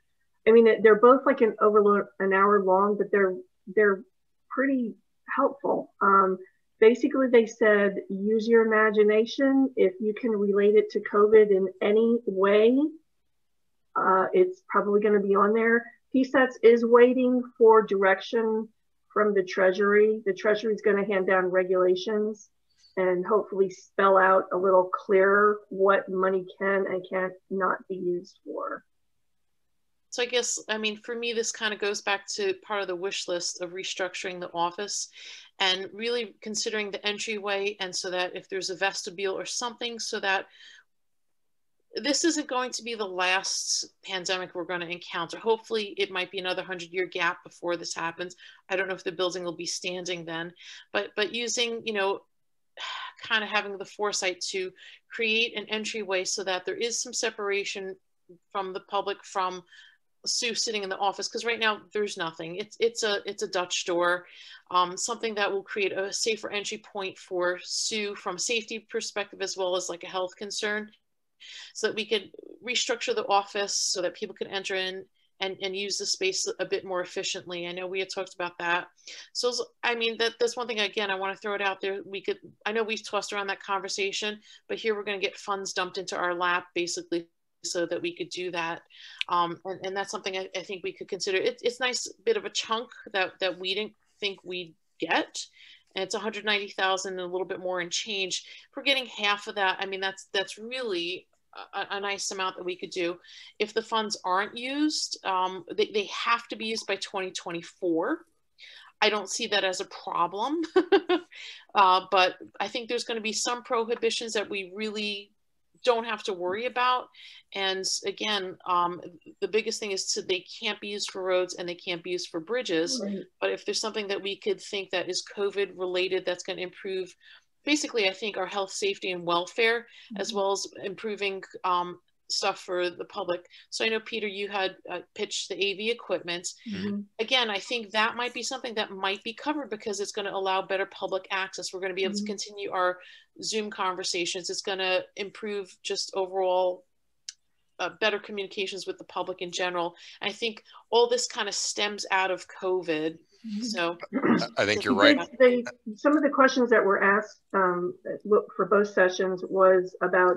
I mean, they're both like an over an hour long, but they're they're pretty helpful. Um, basically, they said use your imagination. If you can relate it to COVID in any way, uh, it's probably going to be on there. PSATS is waiting for direction from the Treasury. The Treasury is going to hand down regulations and hopefully spell out a little clearer what money can and can't not be used for. So I guess, I mean, for me, this kind of goes back to part of the wish list of restructuring the office and really considering the entryway. And so that if there's a vestibule or something, so that this isn't going to be the last pandemic we're going to encounter. Hopefully, it might be another hundred year gap before this happens. I don't know if the building will be standing then, but but using you know kind of having the foresight to create an entryway so that there is some separation from the public from Sue sitting in the office because right now there's nothing. It's it's a it's a Dutch door, um, something that will create a safer entry point for Sue from safety perspective as well as like a health concern so that we could restructure the office so that people could enter in and, and use the space a bit more efficiently. I know we had talked about that. So, I mean, that that's one thing, again, I want to throw it out there. We could, I know we've tossed around that conversation, but here we're going to get funds dumped into our lap basically so that we could do that. Um, and, and that's something I, I think we could consider. It, it's nice bit of a chunk that, that we didn't think we'd get and it's 190,000 and a little bit more in change. If we're getting half of that, I mean, that's that's really a, a, nice amount that we could do. If the funds aren't used, um, they, they have to be used by 2024. I don't see that as a problem, uh, but I think there's going to be some prohibitions that we really don't have to worry about. And again, um, the biggest thing is to, they can't be used for roads and they can't be used for bridges. Right. But if there's something that we could think that is COVID related, that's going to improve basically, I think our health, safety, and welfare, mm-hmm. as well as improving um, stuff for the public. So I know Peter, you had uh, pitched the AV equipment. Mm-hmm. Again, I think that might be something that might be covered because it's going to allow better public access. We're going to be able mm-hmm. to continue our Zoom conversations. It's going to improve just overall uh, better communications with the public in general. I think all this kind of stems out of COVID. So I think you're right. They, some of the questions that were asked um, for both sessions was about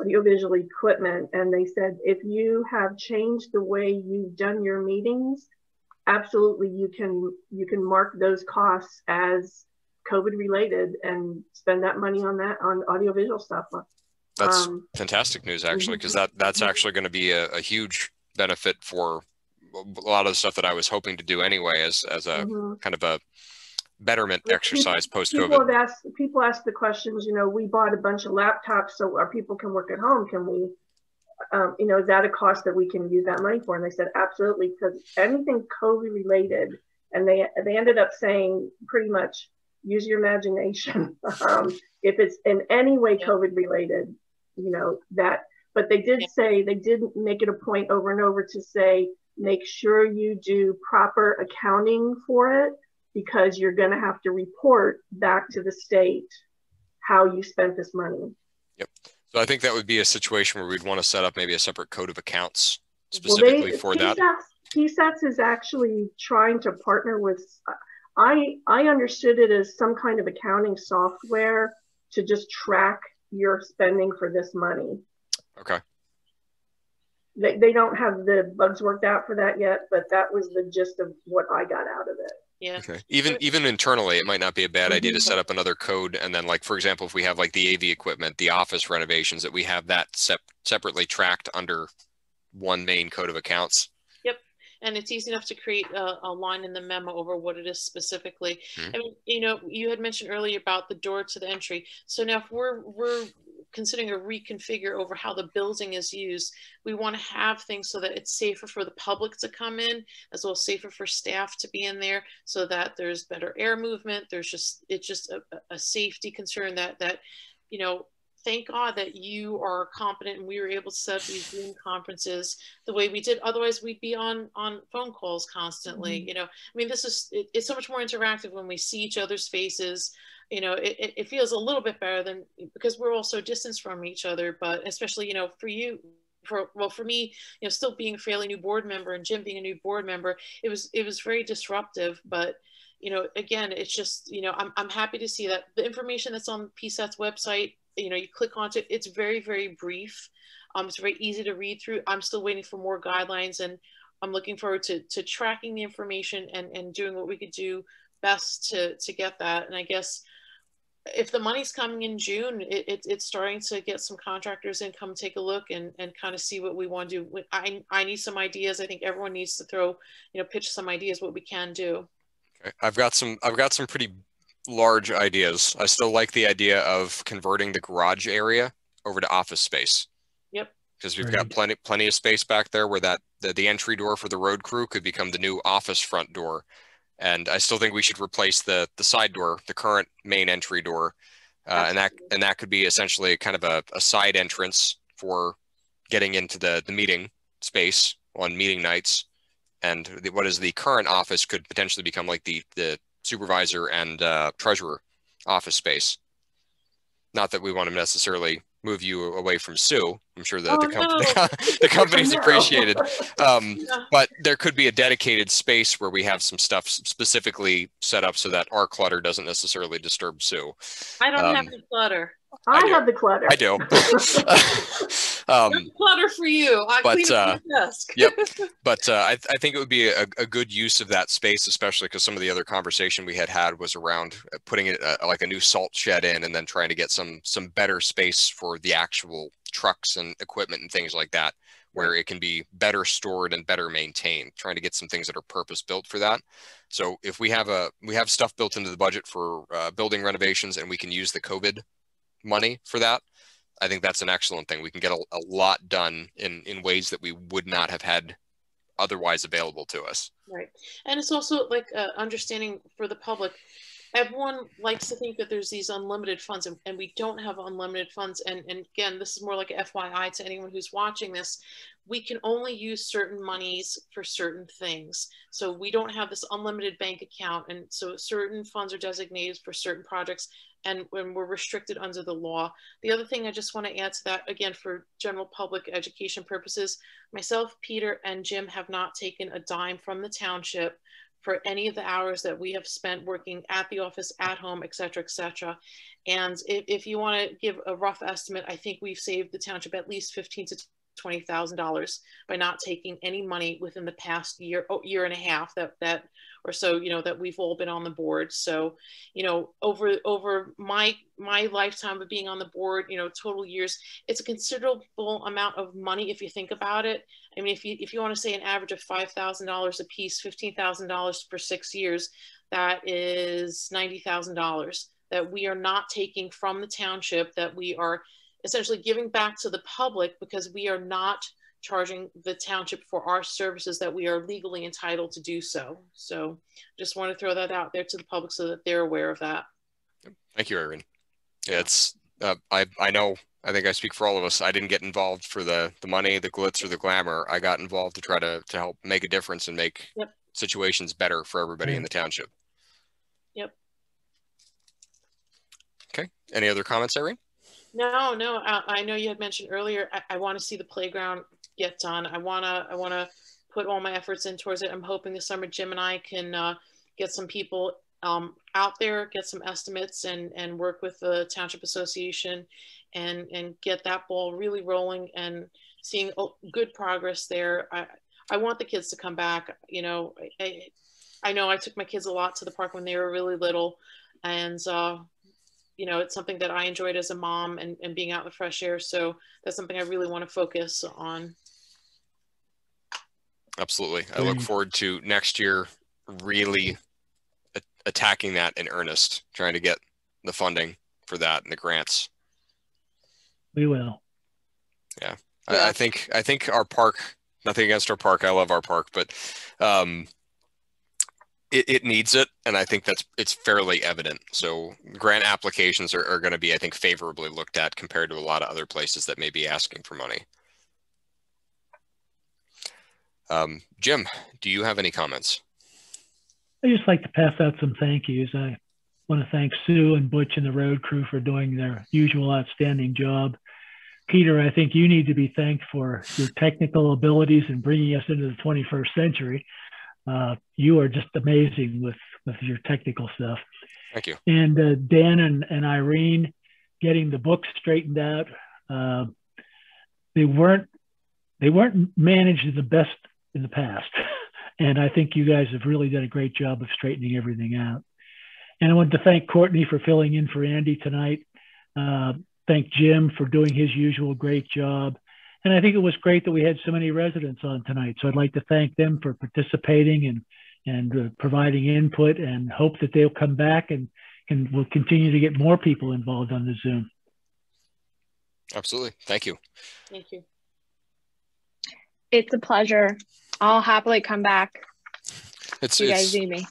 audiovisual equipment. And they said, if you have changed the way you've done your meetings, absolutely you can you can mark those costs as COVID related and spend that money on that on audiovisual stuff. That's um, fantastic news, actually, because mm-hmm. that that's actually going to be a, a, huge benefit for a lot of the stuff that I was hoping to do anyway, as as a mm-hmm. kind of a betterment but exercise post COVID. People have asked people ask the questions. You know, we bought a bunch of laptops so our people can work at home. Can we? Um, you know, is that a cost that we can use that money for? And they said absolutely, because anything COVID related, and they they ended up saying pretty much use your imagination. um, if it's in any way COVID related, you know, that, but they did say, they didn't make it a point over and over to say, make sure you do proper accounting for it because you're going to have to report back to the state how you spent this money. Yep. So I think that would be a situation where we'd want to set up maybe a separate code of accounts specifically well, they, for PSATS, that. PSATS is actually trying to partner with. I I understood it as some kind of accounting software to just track your spending for this money. Okay. They, they don't have the bugs worked out for that yet, but that was the gist of what I got out of it. Yeah. Okay. Even even internally, it might not be a bad idea to set up another code, and then, like for example, if we have like the AV equipment, the office renovations, that we have that sep- separately tracked under one main code of accounts Yep, and it's easy enough to create a, a, line in the memo over what it is specifically. Mm-hmm. I mean, you know, you had mentioned earlier about the door to the entry. So now if we're we're considering a reconfigure over how the building is used, we want to have things so that it's safer for the public to come in, as well as safer for staff to be in there, so that there's better air movement. There's just it's just a, a safety concern that that you know thank God that you are competent and we were able to set up these Zoom conferences the way we did. Otherwise, we'd be on on phone calls constantly. Mm-hmm. You know, I mean, this is it, it's so much more interactive when we see each other's faces. You know, it, it feels a little bit better than because we're all so distanced from each other. But especially, you know, for you, for well for me you know still being a fairly new board member and jim being a new board member it was it was very disruptive but you know, again, it's just, you know, I'm, I'm happy to see that the information that's on PSATS website, you know, you click onto it, it's very, very brief. Um, it's very easy to read through. I'm still waiting for more guidelines and I'm looking forward to, to tracking the information and, and doing what we could do best to, to get that. And I guess if the money's coming in June, it, it, it's starting to get some contractors in, come take a look and, and kind of see what we want to do. I, I need some ideas. I think everyone needs to throw, you know, pitch some ideas what we can do. Okay. I've got some, I've got some pretty large ideas. I still like the idea of converting the garage area over to office space. Yep. Because we've got plenty, plenty of space back there where that the, the entry door for the road crew could become the new office front door and I still think we should replace the the side door, the current main entry door, uh, and that and that could be essentially kind of a, a side entrance for getting into the the meeting space on meeting nights, and the, what is the current office could potentially become like the the supervisor and uh, treasurer office space. Not that we want to necessarily move you away from Sue. I'm sure the, oh, the, com- no. the, the, company's no. appreciated. Um, yeah. But there could be a dedicated space where we have some stuff specifically set up so that our clutter doesn't necessarily disturb Sue. I don't um, have any clutter. I, I have the clutter. I do. Um, clutter for you. I but, uh, desk. yep. But uh, I, I think it would be a, a good use of that space, especially because some of the other conversation we had had was around uh, putting it uh, like a new salt shed in, and then trying to get some some better space for the actual trucks and equipment and things like that, where it can be better stored and better maintained. Trying to get some things that are purpose built for that. So if we have a we have stuff built into the budget for uh, building renovations, and we can use the COVID money for that, I think that's an excellent thing. We can get a, a lot done in in ways that we would not have had otherwise available to us. Right, and it's also like uh, understanding for the public. Everyone likes to think that there's these unlimited funds, and, and we don't have unlimited funds. And, and again, this is more like FYI to anyone who's watching this. We can only use certain monies for certain things. So we don't have this unlimited bank account, and so certain funds are designated for certain projects and when we're restricted under the law. The other thing I just want to add to that, again, for general public education purposes, myself, Peter, and Jim have not taken a dime from the township for any of the hours that we have spent working at the office, at home, et cetera, et cetera. And if, if you want to give a rough estimate, I think we've saved the township at least 15 to $20,000 by not taking any money within the past year, oh, year and a half that, that, or so, you know, that we've all been on the board. So, you know, over, over my, my lifetime of being on the board, you know, total years, it's a considerable amount of money. If you think about it, I mean, if you, if you want to say an average of $5,000 a piece, $15,000 for six years, that is $90,000 that we are not taking from the township that we are essentially giving back to the public because we are not charging the township for our services that we are legally entitled to do so. So just want to throw that out there to the public so that they're aware of that. Thank you, Irene. Yeah, it's uh, I I know I think I speak for all of us. I didn't get involved for the the money, the glitz, or the glamour. I got involved to try to to help make a difference and make yep. situations better for everybody in the township. Yep. Okay. Any other comments, Irene? No, no. I, I know you had mentioned earlier. I, I want to see the playground get done. I wanna, I wanna put all my efforts in towards it. I'm hoping this summer Jim and I can uh, get some people um, out there, get some estimates, and and work with the township association, and and get that ball really rolling and seeing oh, good progress there. I I want the kids to come back. You know, I, I know I took my kids a lot to the park when they were really little, and uh, you know, it's something that I enjoyed as a mom and, and being out in the fresh air. So that's something I really want to focus on. Absolutely. I look forward to next year really a- attacking that in earnest, trying to get the funding for that and the grants. We will. Yeah. yeah. I, I, think I think our park, nothing against our park, I love our park, but um, it, it needs it, and I think that's it's fairly evident. So grant applications are, are going to be, I think, favorably looked at compared to a lot of other places that may be asking for money. Um, Jim, do you have any comments? I just like to pass out some thank yous. I want to thank Sue and Butch and the road crew for doing their usual outstanding job. Peter, I think you need to be thanked for your technical abilities in bringing us into the 21st century uh, you are just amazing with with your technical stuff. Thank you. And uh, Dan and, and Irene getting the books straightened out. Uh, they weren't they weren't managed the best in the past, and I think you guys have really done a great job of straightening everything out. And I want to thank Courtney for filling in for Andy tonight. Uh, thank Jim for doing his usual great job. And I think it was great that we had so many residents on tonight. So I'd like to thank them for participating and and uh, providing input and hope that they'll come back and and we'll continue to get more people involved on the Zoom. Absolutely. Thank you. Thank you. It's a pleasure. I'll happily come back. It's, you it's, guys need me.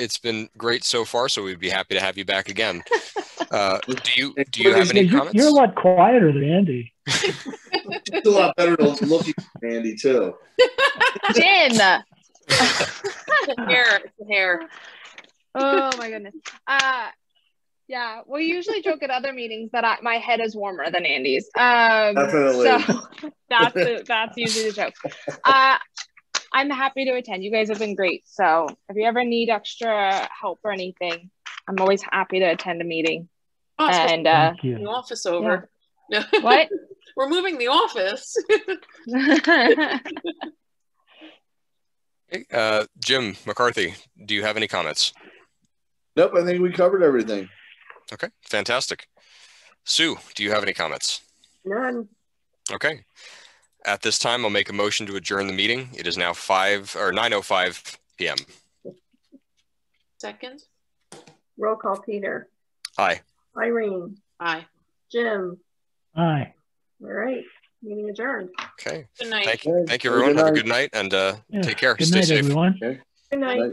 It's been great so far, so we'd be happy to have you back again. Uh, do you do you have any you're, comments? You're a lot quieter than Andy. It's a lot better to look at Andy too. Jim. the hair, hair. Oh my goodness. Uh yeah, we usually joke at other meetings that I, my head is warmer than Andy's. Um, Definitely. So that's the, that's usually the joke. Uh, I'm happy to attend. You guys have been great. So if you ever need extra help or anything, I'm always happy to attend a meeting. It's And uh, the office over. No. what? We're moving the office. Okay, Uh, Jim McCarthy, do you have any comments? Nope, I think we covered everything. Okay, fantastic. Sue, do you have any comments? None. Okay. At this time, I'll make a motion to adjourn the meeting. It is now five or 9:05 p.m. Second. Roll call Peter. Aye. Irene. Aye. Jim. Aye. All right. Meeting adjourned. Okay. Good night. Thank you. Thank you, everyone. good Have a good night and uh, Yeah. take care. Good Stay night, safe. everyone. Good night. Night.